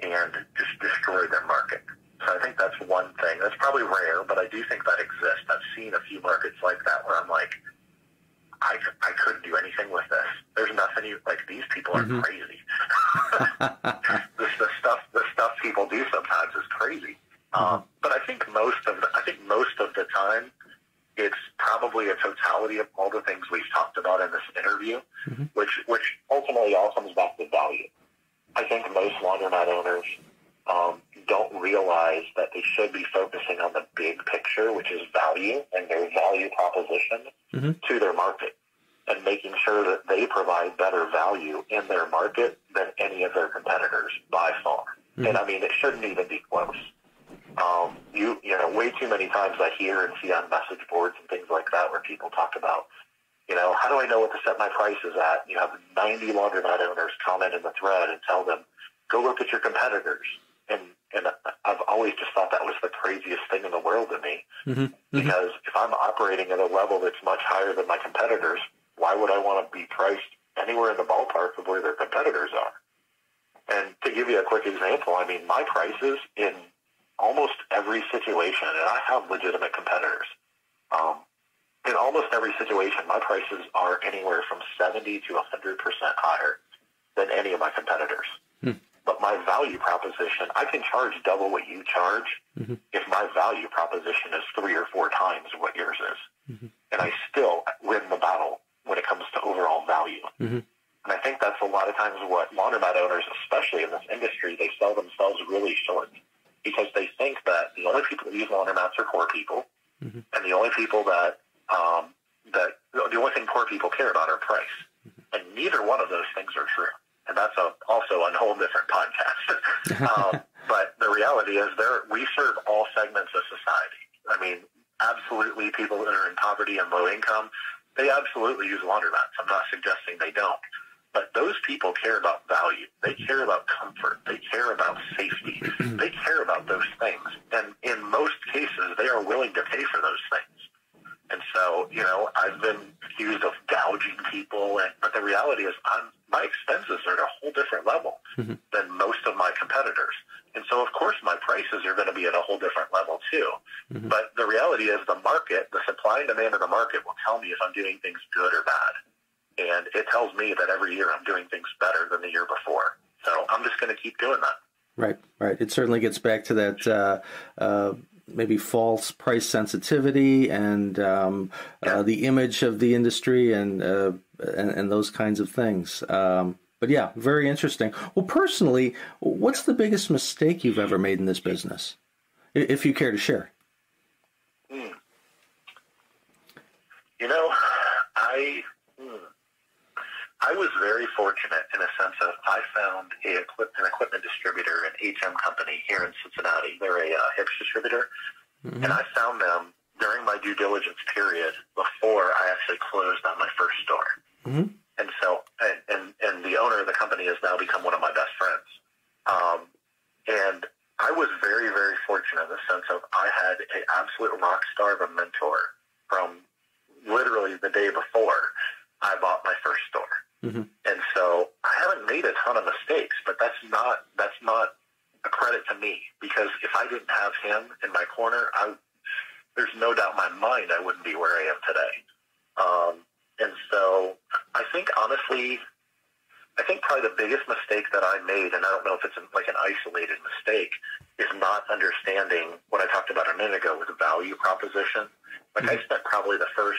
and just destroyed their market. So I think that's one thing. That's probably rare, but I do think that exists. I've seen a few markets like that where I'm like, I, I couldn't do anything with this. There's nothing you like. These people are mm-hmm. crazy. the, the stuff the stuff people do sometimes is crazy. Mm-hmm. Um, but I think most of the, I think most of the time it's probably a totality of all the things we've talked about in this interview, mm-hmm. which which ultimately all comes back to value. I think most laundromat owners um, don't realize that they should be focusing on the big picture, which is value and their value proposition mm-hmm. to their market, and making sure that they provide better value in their market than any of their competitors by far. Mm-hmm. And I mean, it shouldn't even be close. Um, you, you know, way too many times I hear and see on message boards and things like that where people talk about, you know, how do I know what to set my prices at? You have 90 laundromat owners comment in the thread and tell them, go look at your competitors. And, and I've always just thought that was the craziest thing in the world to me. Mm-hmm. mm-hmm. Because if I'm operating at a level that's much higher than my competitors, why would I want to be priced anywhere in the ballpark of where their competitors are? And to give you a quick example, I mean, my prices in almost every situation, and I have legitimate competitors. Um, in almost every situation, my prices are anywhere from 70 to 100% higher than any of my competitors. Hmm. But my value proposition, I can charge double what you charge mm-hmm. if my value proposition is three or four times what yours is. Mm-hmm. And I still win the battle when it comes to overall value. Mm-hmm. And I think that's a lot of times what laundromat owners, especially in this industry, they sell themselves really short because they think that the only people that use laundromats are poor people, mm-hmm. and the only people that um, that the only thing poor people care about are price, mm-hmm. and neither one of those things are true. And that's a, also a whole different podcast. um, but the reality is, there we serve all segments of society. I mean, absolutely people that are in poverty and low income, they absolutely use laundromats. I'm not suggesting they don't. But those people care about value. They care about comfort. They care about safety. they care about those things. And in most cases, they are willing to pay for those things. And so, you know, I've been accused of gouging people, and, but the reality is I'm, my expenses are at a whole different level mm-hmm. than most of my competitors. And so, of course, my prices are going to be at a whole different level too. Mm-hmm. But the reality is the market, the supply and demand of the market will tell me if I'm doing things good or bad and it tells me that every year I'm doing things better than the year before. So I'm just going to keep doing that. Right, right. It certainly gets back to that uh, uh, maybe false price sensitivity and um, uh, yeah. uh, the image of the industry and, uh, and, and those kinds of things. Um, but yeah, very interesting. Well, personally, what's the biggest mistake you've ever made in this business, if you care to share? Hmm. You know, I. Hmm. I was very fortunate in a sense of I found a equip, an equipment distributor, an HM company here in Cincinnati. They're a uh, Huebsch distributor, mm-hmm. and I found them during my due diligence period before I actually closed on my first store. Mm-hmm. And so, and, and and the owner of the company has now become one of my best friends. Um, and I was very very fortunate in the sense of I had an absolute rock star of a mentor from literally the day before I bought my first store. Mm-hmm. And so I haven't made a ton of mistakes, but that's not that's not a credit to me because if I didn't have him in my corner, I there's no doubt in my mind I wouldn't be where I am today. Um, and so I think honestly, I think probably the biggest mistake that I made, and I don't know if it's like an isolated mistake, is not understanding what I talked about a minute ago with the value proposition. Like mm-hmm. I spent probably the first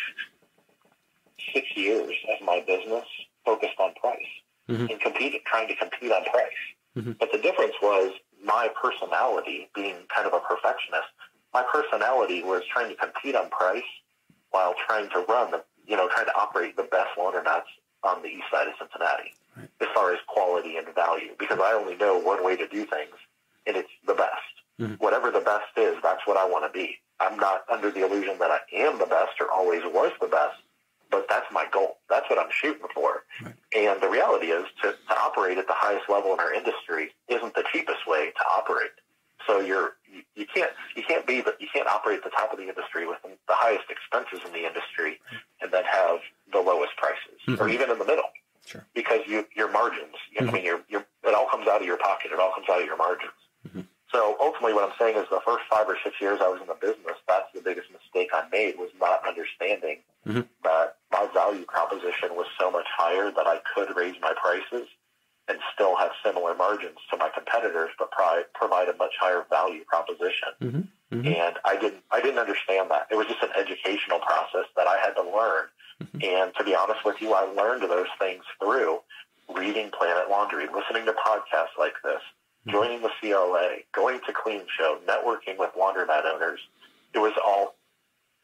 six years of my business focused on price mm-hmm. and competing, trying to compete on price. Mm-hmm. But the difference was my personality, being kind of a perfectionist, my personality was trying to compete on price while trying to run the, you know, trying to operate the best laundromats on the east side of Cincinnati right. as far as quality and value, because I only know one way to do things, and it's the best. Mm-hmm. Whatever the best is, that's what I want to be. I'm not under the illusion that I am the best or always was the best but that's my goal. That's what I'm shooting for. Right. And the reality is to, to operate at the highest level in our industry isn't the cheapest way to operate. So you're you, you can't you can't be the, you can't operate at the top of the industry with the highest expenses in the industry and then have the lowest prices mm-hmm. or even in the middle. Sure. Because you your margins, you mm-hmm. I mean, your your it all comes out of your pocket. It all comes out of your margins. Mm-hmm. So ultimately, what I'm saying is the first five or six years I was in the business, that's the biggest mistake I made was not understanding mm-hmm. that my value proposition was so much higher that I could raise my prices and still have similar margins to my competitors, but pri- provide a much higher value proposition. Mm-hmm. Mm-hmm. And I didn't, I didn't understand that. It was just an educational process that I had to learn. Mm-hmm. And to be honest with you, I learned those things through reading Planet Laundry, listening to podcasts like this, joining the CLA, going to Clean Show, networking with laundromat owners. It was all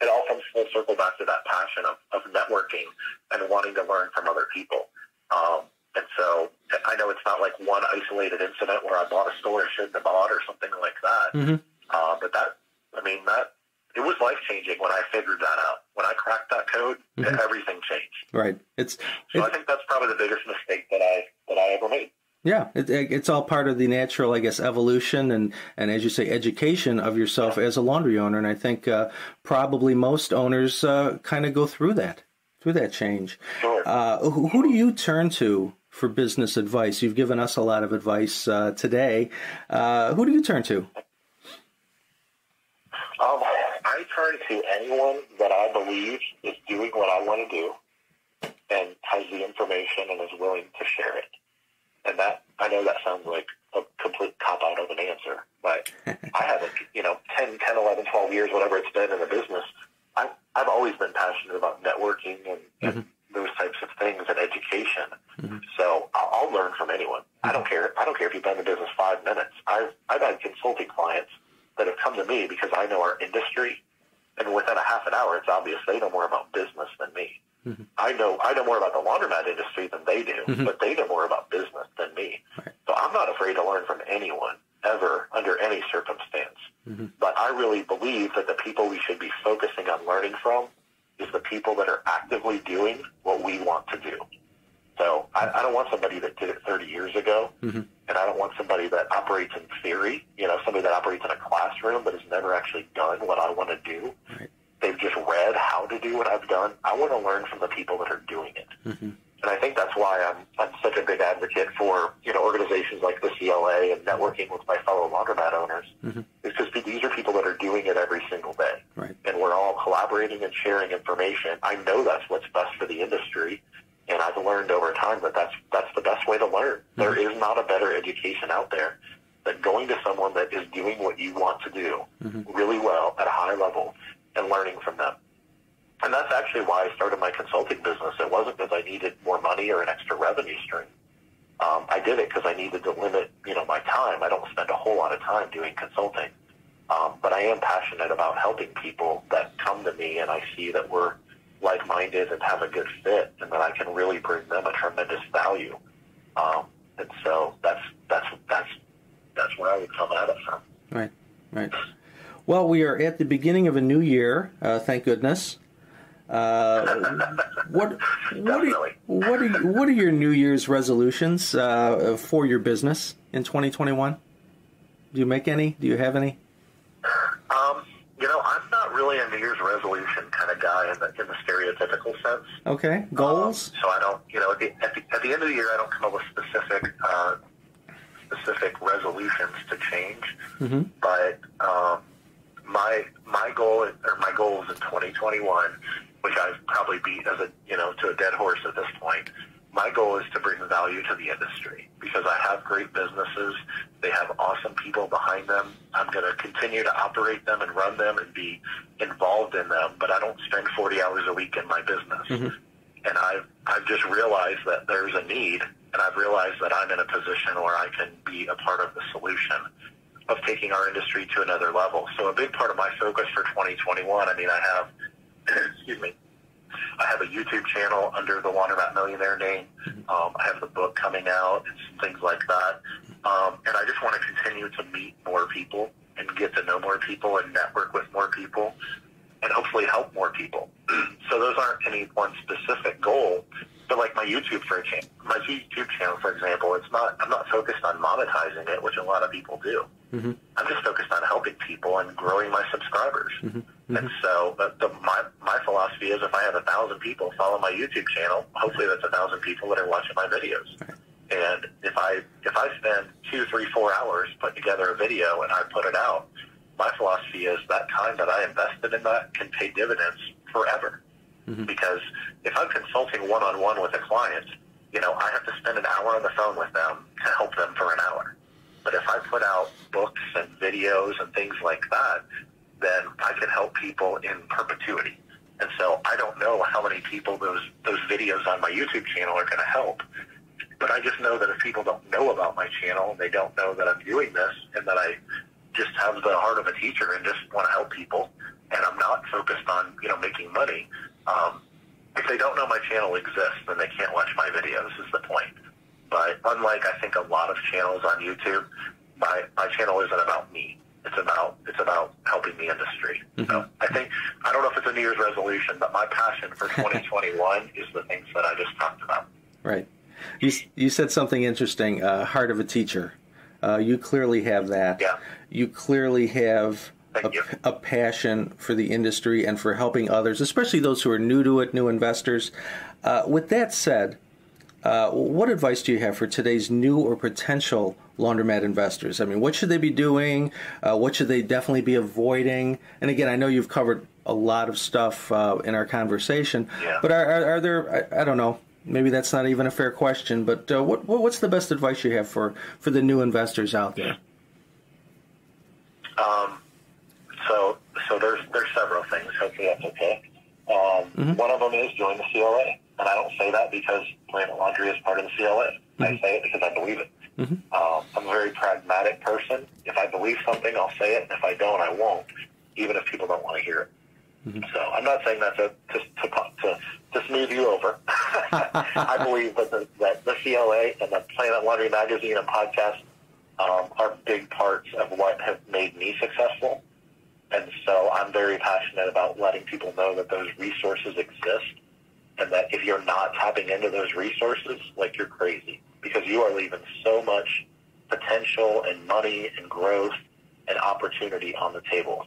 it all comes full circle back to that passion of, of networking and wanting to learn from other people. Um, and so I know it's not like one isolated incident where I bought a store I shouldn't have bought or something like that. Mm-hmm. Uh, but that, I mean, that it was life changing when I figured that out. When I cracked that code, mm-hmm. everything changed. Right. It's so I think that's probably the biggest mistake that I that I ever made. Yeah, it, it's all part of the natural, I guess, evolution and, and as you say, education of yourself as a laundry owner. And I think uh, probably most owners uh, kind of go through that, through that change. Sure. Uh, who, who, do you turn to for business advice? You've given us a lot of advice uh, today. Uh, who do you turn to? Um, I turn to anyone that I believe is doing what I want to do and has the information and is willing to share it. And that, I know that sounds like a complete cop out of an answer, but I haven't, you know, 10, 10, 11, 12 years, whatever it's been in the business, I've, I've always been passionate about networking and, mm-hmm. and those types of things and education. Mm-hmm. So I'll, I'll learn from anyone. Mm-hmm. I don't care. I don't care if you've been in the business five minutes. I've, I've had consulting clients that have come to me because I know our industry and within a half an hour, it's obvious they know more about business than me. Mm-hmm. I know I know more about the laundromat industry than they do, mm-hmm. but they know more about business than me. Right. So I'm not afraid to learn from anyone ever under any circumstance. Mm-hmm. But I really believe that the people we should be focusing on learning from is the people that are actively doing what we want to do. So I, I don't want somebody that did it 30 years ago, mm-hmm. and I don't want somebody that operates in theory. You know, somebody that operates in a classroom but has never actually done what I want to do. Right. They've just read how to do what I've done. I want to learn from the people that are doing it. Mm-hmm. And I think that's why I'm, I'm such a big advocate for, you know, organizations like the CLA and networking with my fellow laundromat owners. Mm-hmm. Is because these are people that are doing it every single day. Right. And we're all collaborating and sharing information. I know that's what's best for the industry. And I've learned over time that that's, that's the best way to learn. Mm-hmm. There is not a better education out there than going to someone that is doing what you want to do mm-hmm. really well at a high level and learning from them. And that's actually why I started my consulting business. It wasn't because I needed more money or an extra revenue stream. Um, I did it because I needed to limit, you know, my time. I don't spend a whole lot of time doing consulting, um, but I am passionate about helping people that come to me, and I see that we're like-minded and have a good fit, and that I can really bring them a tremendous value. Um, and so that's that's that's that's where I would come at it from. Right, right. Well, we are at the beginning of a new year. Uh, thank goodness. Uh, what what are, what are what are your New Year's resolutions uh, for your business in 2021? Do you make any? Do you have any? Um, you know, I'm not really a New Year's resolution kind of guy in the in the stereotypical sense. Okay, goals. Um, so I don't, you know, at the, at the, at the end of the year, I don't come up with specific uh, specific resolutions to change. Mm-hmm. But um, my my goal or my goals in 2021 which I've probably beat as a you know to a dead horse at this point. My goal is to bring value to the industry because I have great businesses. They have awesome people behind them. I'm going to continue to operate them and run them and be involved in them, but I don't spend 40 hours a week in my business. Mm-hmm. And I've, I've just realized that there's a need, and I've realized that I'm in a position where I can be a part of the solution of taking our industry to another level. So a big part of my focus for 2021, I mean, I have excuse me, I have a YouTube channel under the Laundromat Millionaire name. Um, I have the book coming out and some things like that. Um, and I just want to continue to meet more people and get to know more people and network with more people and hopefully help more people. so those aren't any one specific goal, but like my YouTube for a channel, my YouTube channel, for example, it's not, I'm not focused on monetizing it, which a lot of people do. Mm-hmm. I'm just focused on helping people and growing my subscribers. Mm-hmm. Mm-hmm. And so, but the, my my philosophy is, if I have a thousand people follow my YouTube channel, hopefully that's a thousand people that are watching my videos. Right. And if I if I spend two, three, four hours putting together a video and I put it out, my philosophy is that time that I invested in that can pay dividends forever. Mm-hmm. Because if I'm consulting one on one with a client, you know, I have to spend an hour on the phone with them to help them for an hour. But if I put out books and videos and things like that, then I can help people in perpetuity. And so I don't know how many people those those videos on my YouTube channel are going to help. But I just know that if people don't know about my channel, they don't know that I'm doing this, and that I just have the heart of a teacher and just want to help people, and I'm not focused on you know making money. Um, if they don't know my channel exists, then they can't watch my videos. Is the point. But unlike I think a lot of channels on YouTube, my my channel isn't about me. It's about it's about helping the industry. Mm-hmm. So I think I don't know if it's a New Year's resolution, but my passion for 2021 is the things that I just talked about. Right. You you said something interesting. Uh, heart of a teacher. Uh, you clearly have that. Yeah. You clearly have a, a, passion for the industry and for helping others, especially those who are new to it, new investors. Uh, with that said, uh, what advice do you have for today's new or potential laundromat investors? I mean, what should they be doing? Uh, what should they definitely be avoiding? And again, I know you've covered a lot of stuff uh, in our conversation, yeah. but are, are, are there? I, I, don't know. Maybe that's not even a fair question. But uh, what, what's the best advice you have for for the new investors out there? Um, so so there's there's several things. Hopefully that's okay. Um, mm-hmm. One of them is join the CLA. And I don't say that because Planet Laundry is part of the CLA. Mm-hmm. I say it because I believe it. Mm-hmm. Um, I'm a very pragmatic person. If I believe something, I'll say it. And if I don't, I won't, even if people don't want to hear it. Mm-hmm. So I'm not saying that to, to, to, to, to smooth you over. I believe that the, that the CLA and the Planet Laundry magazine and podcast um, are big parts of what have made me successful. And so I'm very passionate about letting people know that those resources exist and that if you're not tapping into those resources, like you're crazy because you are leaving so much potential and money and growth and opportunity on the table.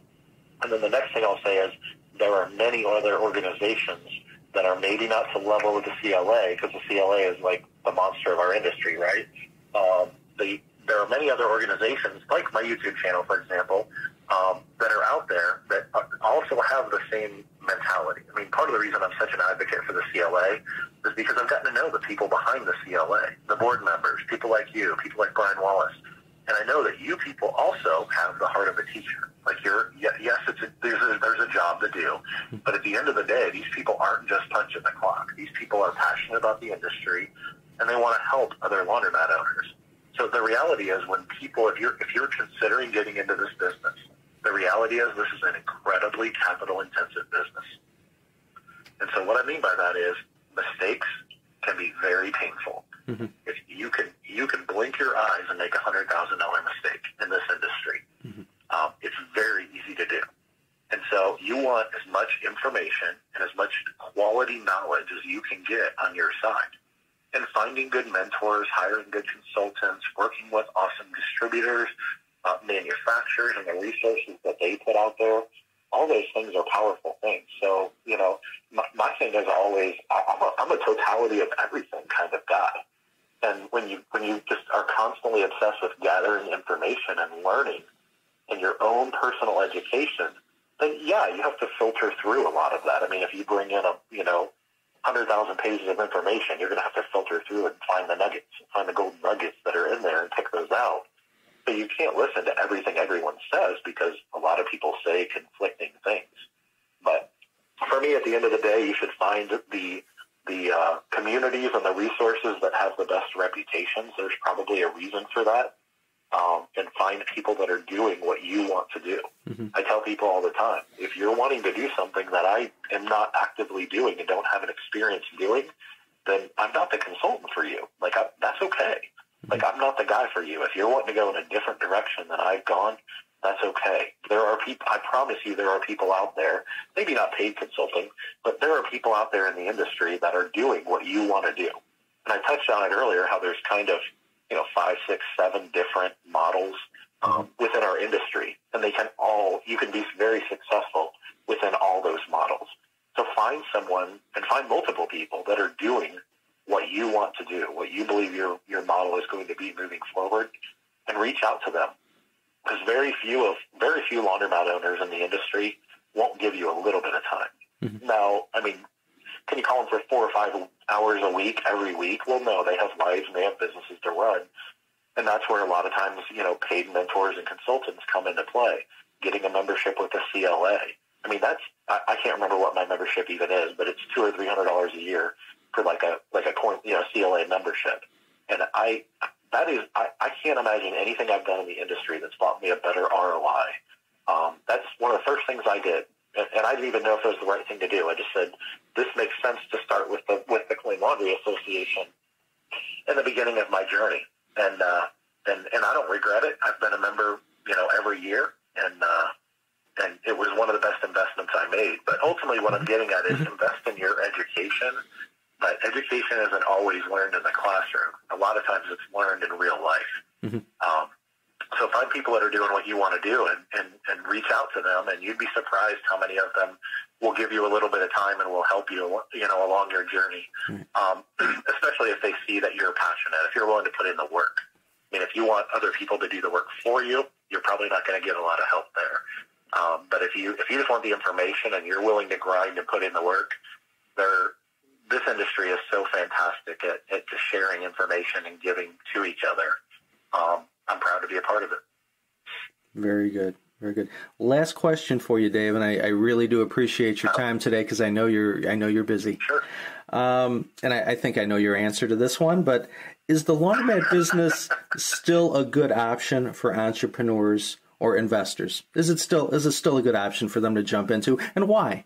And then the next thing I'll say is there are many other organizations that are maybe not to level with the CLA because the CLA is like the monster of our industry, right? Um, the, there are many other organizations, like my YouTube channel, for example, um, that are out there that also have the same mentality. I mean, part of the reason I'm such an advocate for the CLA is because I've gotten to know the people behind the CLA, the board members, people like you, people like Brian Wallace. And I know that you people also have the heart of a teacher. Like you're, yes, it's a, there's a, there's a job to do, but at the end of the day, these people aren't just punching the clock. These people are passionate about the industry, and they want to help other laundromat owners. So the reality is, when people, if you're if you're considering getting into this business, the reality is this is an incredibly capital intensive business. And so what I mean by that is mistakes can be very painful. Mm-hmm. If you can you can blink your eyes and make a hundred thousand dollar mistake in this industry. Mm-hmm. Um, it's very easy to do. And so you want as much information and as much quality knowledge as you can get on your side. And finding good mentors, hiring good consultants, working with awesome distributors, uh, manufacturers and the resources that they put out there, all those things are powerful things. So, you know, my, my thing is always, I'm a, I'm a totality of everything kind of guy. And when you, when you just are constantly obsessed with gathering information and learning and your own personal education, then yeah, you have to filter through a lot of that. I mean, if you bring in a, you know, 100,000 pages of information, you're going to have to filter through and find the nuggets, find the golden nuggets that are in there and pick those out. But you can't listen to everything everyone says because a lot of people say conflicting things. But for me, at the end of the day, you should find the the uh, communities and the resources that have the best reputations. There's probably a reason for that. Um, and find people that are doing what you want to do. Mm-hmm. I tell people all the time, if you're wanting to do something that I am not actively doing and don't have an experience doing, then I'm not the consultant for you. Like I, that's okay. Like I'm not the guy for you. If you're wanting to go in a different direction than I've gone, that's okay. There are people, I promise you, there are people out there, maybe not paid consulting, but there are people out there in the industry that are doing what you want to do. And I touched on it earlier, how there's kind of, you know, five, six, seven different models um, within our industry, and they can all, you can be very successful within all those models. So find someone and find multiple people that are doing what you want to do, what you believe your, your model is going to be moving forward, and reach out to them. Because very few of very few laundromat owners in the industry won't give you a little bit of time. Mm-hmm. Now, I mean, can you call them for four or five hours a week every week? Well, no, they have lives and they have businesses to run, and that's where a lot of times you know paid mentors and consultants come into play. Getting a membership with the CLA. I mean, that's I, I can't remember what my membership even is, but it's two or three hundred dollars a year for like a like a coin, you know CLA membership, and I that is I, I can't imagine anything I've done in the industry that's bought me a better ROI. Um, that's one of the first things I did, and, and I didn't even know if it was the right thing to do. I just said this makes sense to start with the with the Coin Laundry Association in the beginning of my journey, and uh, and and I don't regret it. I've been a member, you know, every year, and uh, and it was one of the best investments I made. But ultimately, what I'm getting at is mm-hmm. invest in your education but education isn't always learned in the classroom. A lot of times it's learned in real life. Mm-hmm. Um, so find people that are doing what you want to do and, and, and reach out to them, and you'd be surprised how many of them will give you a little bit of time and will help you, you know, along your journey. Mm-hmm. Um, especially if they see that you're passionate, if you're willing to put in the work. I mean, if you want other people to do the work for you, you're probably not going to get a lot of help there. Um, but if you if you just want the information and you're willing to grind and put in the work, there this industry is so fantastic at, at just sharing information and giving to each other. Um, I'm proud to be a part of it. Very good. Very good. Last question for you, Dave, and I, I really do appreciate your time today because I know you're I know you're busy. Sure. Um, and I, I, think I know your answer to this one, but is the laundromat business still a good option for entrepreneurs or investors? Is it still is it still a good option for them to jump into, and why?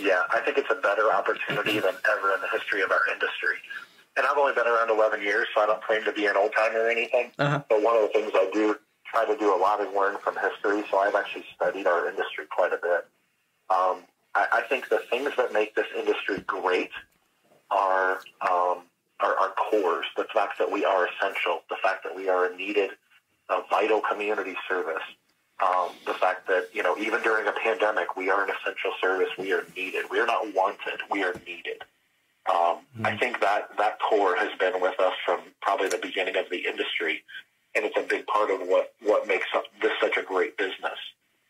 Yeah, I think it's a better opportunity than ever in the history of our industry. And I've only been around 11 years, so I don't claim to be an old timer or anything. Uh-huh. But one of the things I do try to do a lot and learn from history, so I've actually studied our industry quite a bit. Um, I, I think the things that make this industry great are, um, are our cores, the fact that we are essential, the fact that we are a needed, a vital community service, um, the fact that, you know, even during a pandemic, we are an essential service. We are needed. We are not wanted. We are needed. Um, mm-hmm. I think that that core has been with us from probably the beginning of the industry, and it's a big part of what, what makes this such a great business.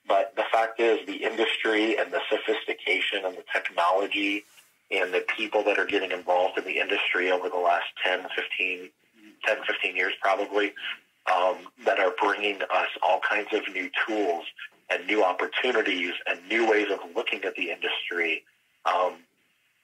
But the fact is, the industry and the sophistication and the technology and the people that are getting involved in the industry over the last 10, 15, 10, 15 years probably um, that are bringing us all kinds of new tools and new opportunities and new ways of looking at the industry. Um,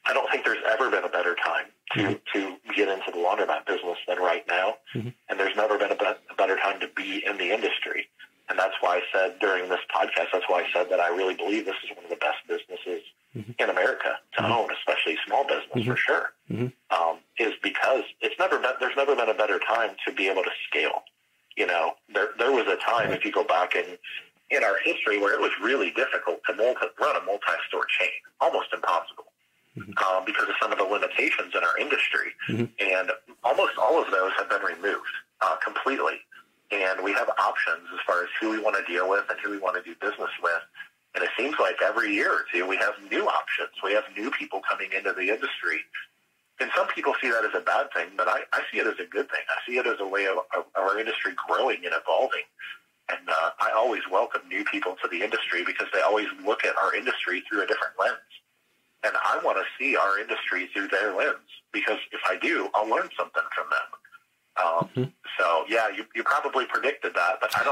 I don't think there's ever been a better time to, mm-hmm. to get into the laundromat business than right now. Mm-hmm. And there's never been a, be- a better time to be in the industry. And that's why I said during this podcast, that's why I said that I really believe this is one of the best businesses mm-hmm. in America to mm-hmm. own, especially small business mm-hmm. for sure. Mm-hmm. Um, is because it's never been, there's never been a better time to be able to scale. You know, there there was a time if you go back in in our history where it was really difficult to multi, run a multi-store chain, almost impossible. Mm-hmm. Um, because of some of the limitations in our industry. Mm-hmm. And almost all of those have been removed uh, completely. And we have options as far as who we want to deal with and who we want to do business with. And it seems like every year or two we have new options. We have new people coming into the industry and some people see that as a bad thing, but I, I see it as a good thing. I see it as a way of, of our industry growing and evolving. And uh, I always welcome new people to the industry because they always look at our industry through a different lens. And I want to see our industry through their lens because if I do, I'll learn something from them. Um, mm-hmm. So yeah, you, you probably predicted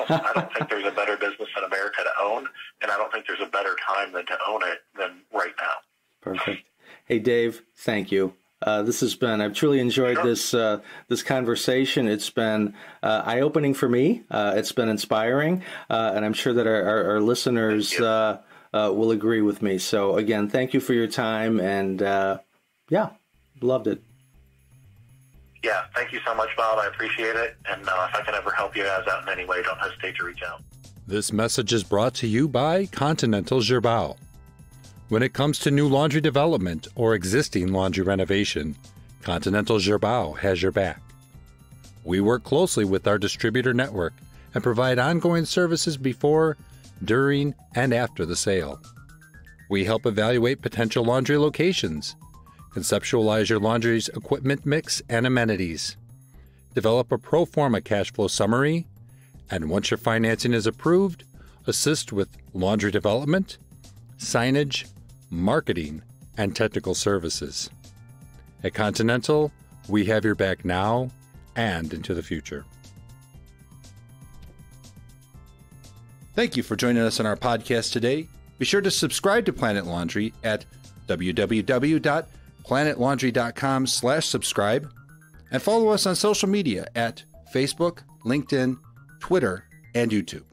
I don't think there's a better business in America to own, and I don't think there's a better time than to own it than right now. Perfect. Hey Dave, thank you. Uh, this has been I've truly enjoyed this uh, this conversation. It's been uh, eye opening for me. Uh, it's been inspiring, uh, and I'm sure that our, our, our listeners uh, will agree with me. So again, thank you for your time, and yeah, loved it. Yeah, thank you so much, Bob. I appreciate it, and uh, if I can ever help you guys out in any way, don't hesitate to reach out. This message is brought to you by Continental Girbau. When it comes to new laundry development or existing laundry renovation, Continental Girbau has your back. We work closely with our distributor network and provide ongoing services before, during, and after the sale. We help evaluate potential laundry locations, conceptualize your laundry's equipment mix and amenities, develop a pro forma cash flow summary, and once your financing is approved, assist with laundry development, signage, marketing, and technical services. At Continental, we have your back now and into the future. Thank you for joining us on our podcast today. Be sure to subscribe to Planet Laundry at www.planetlaundry.com slash subscribe and follow us on social media at Facebook, LinkedIn, Twitter, and YouTube.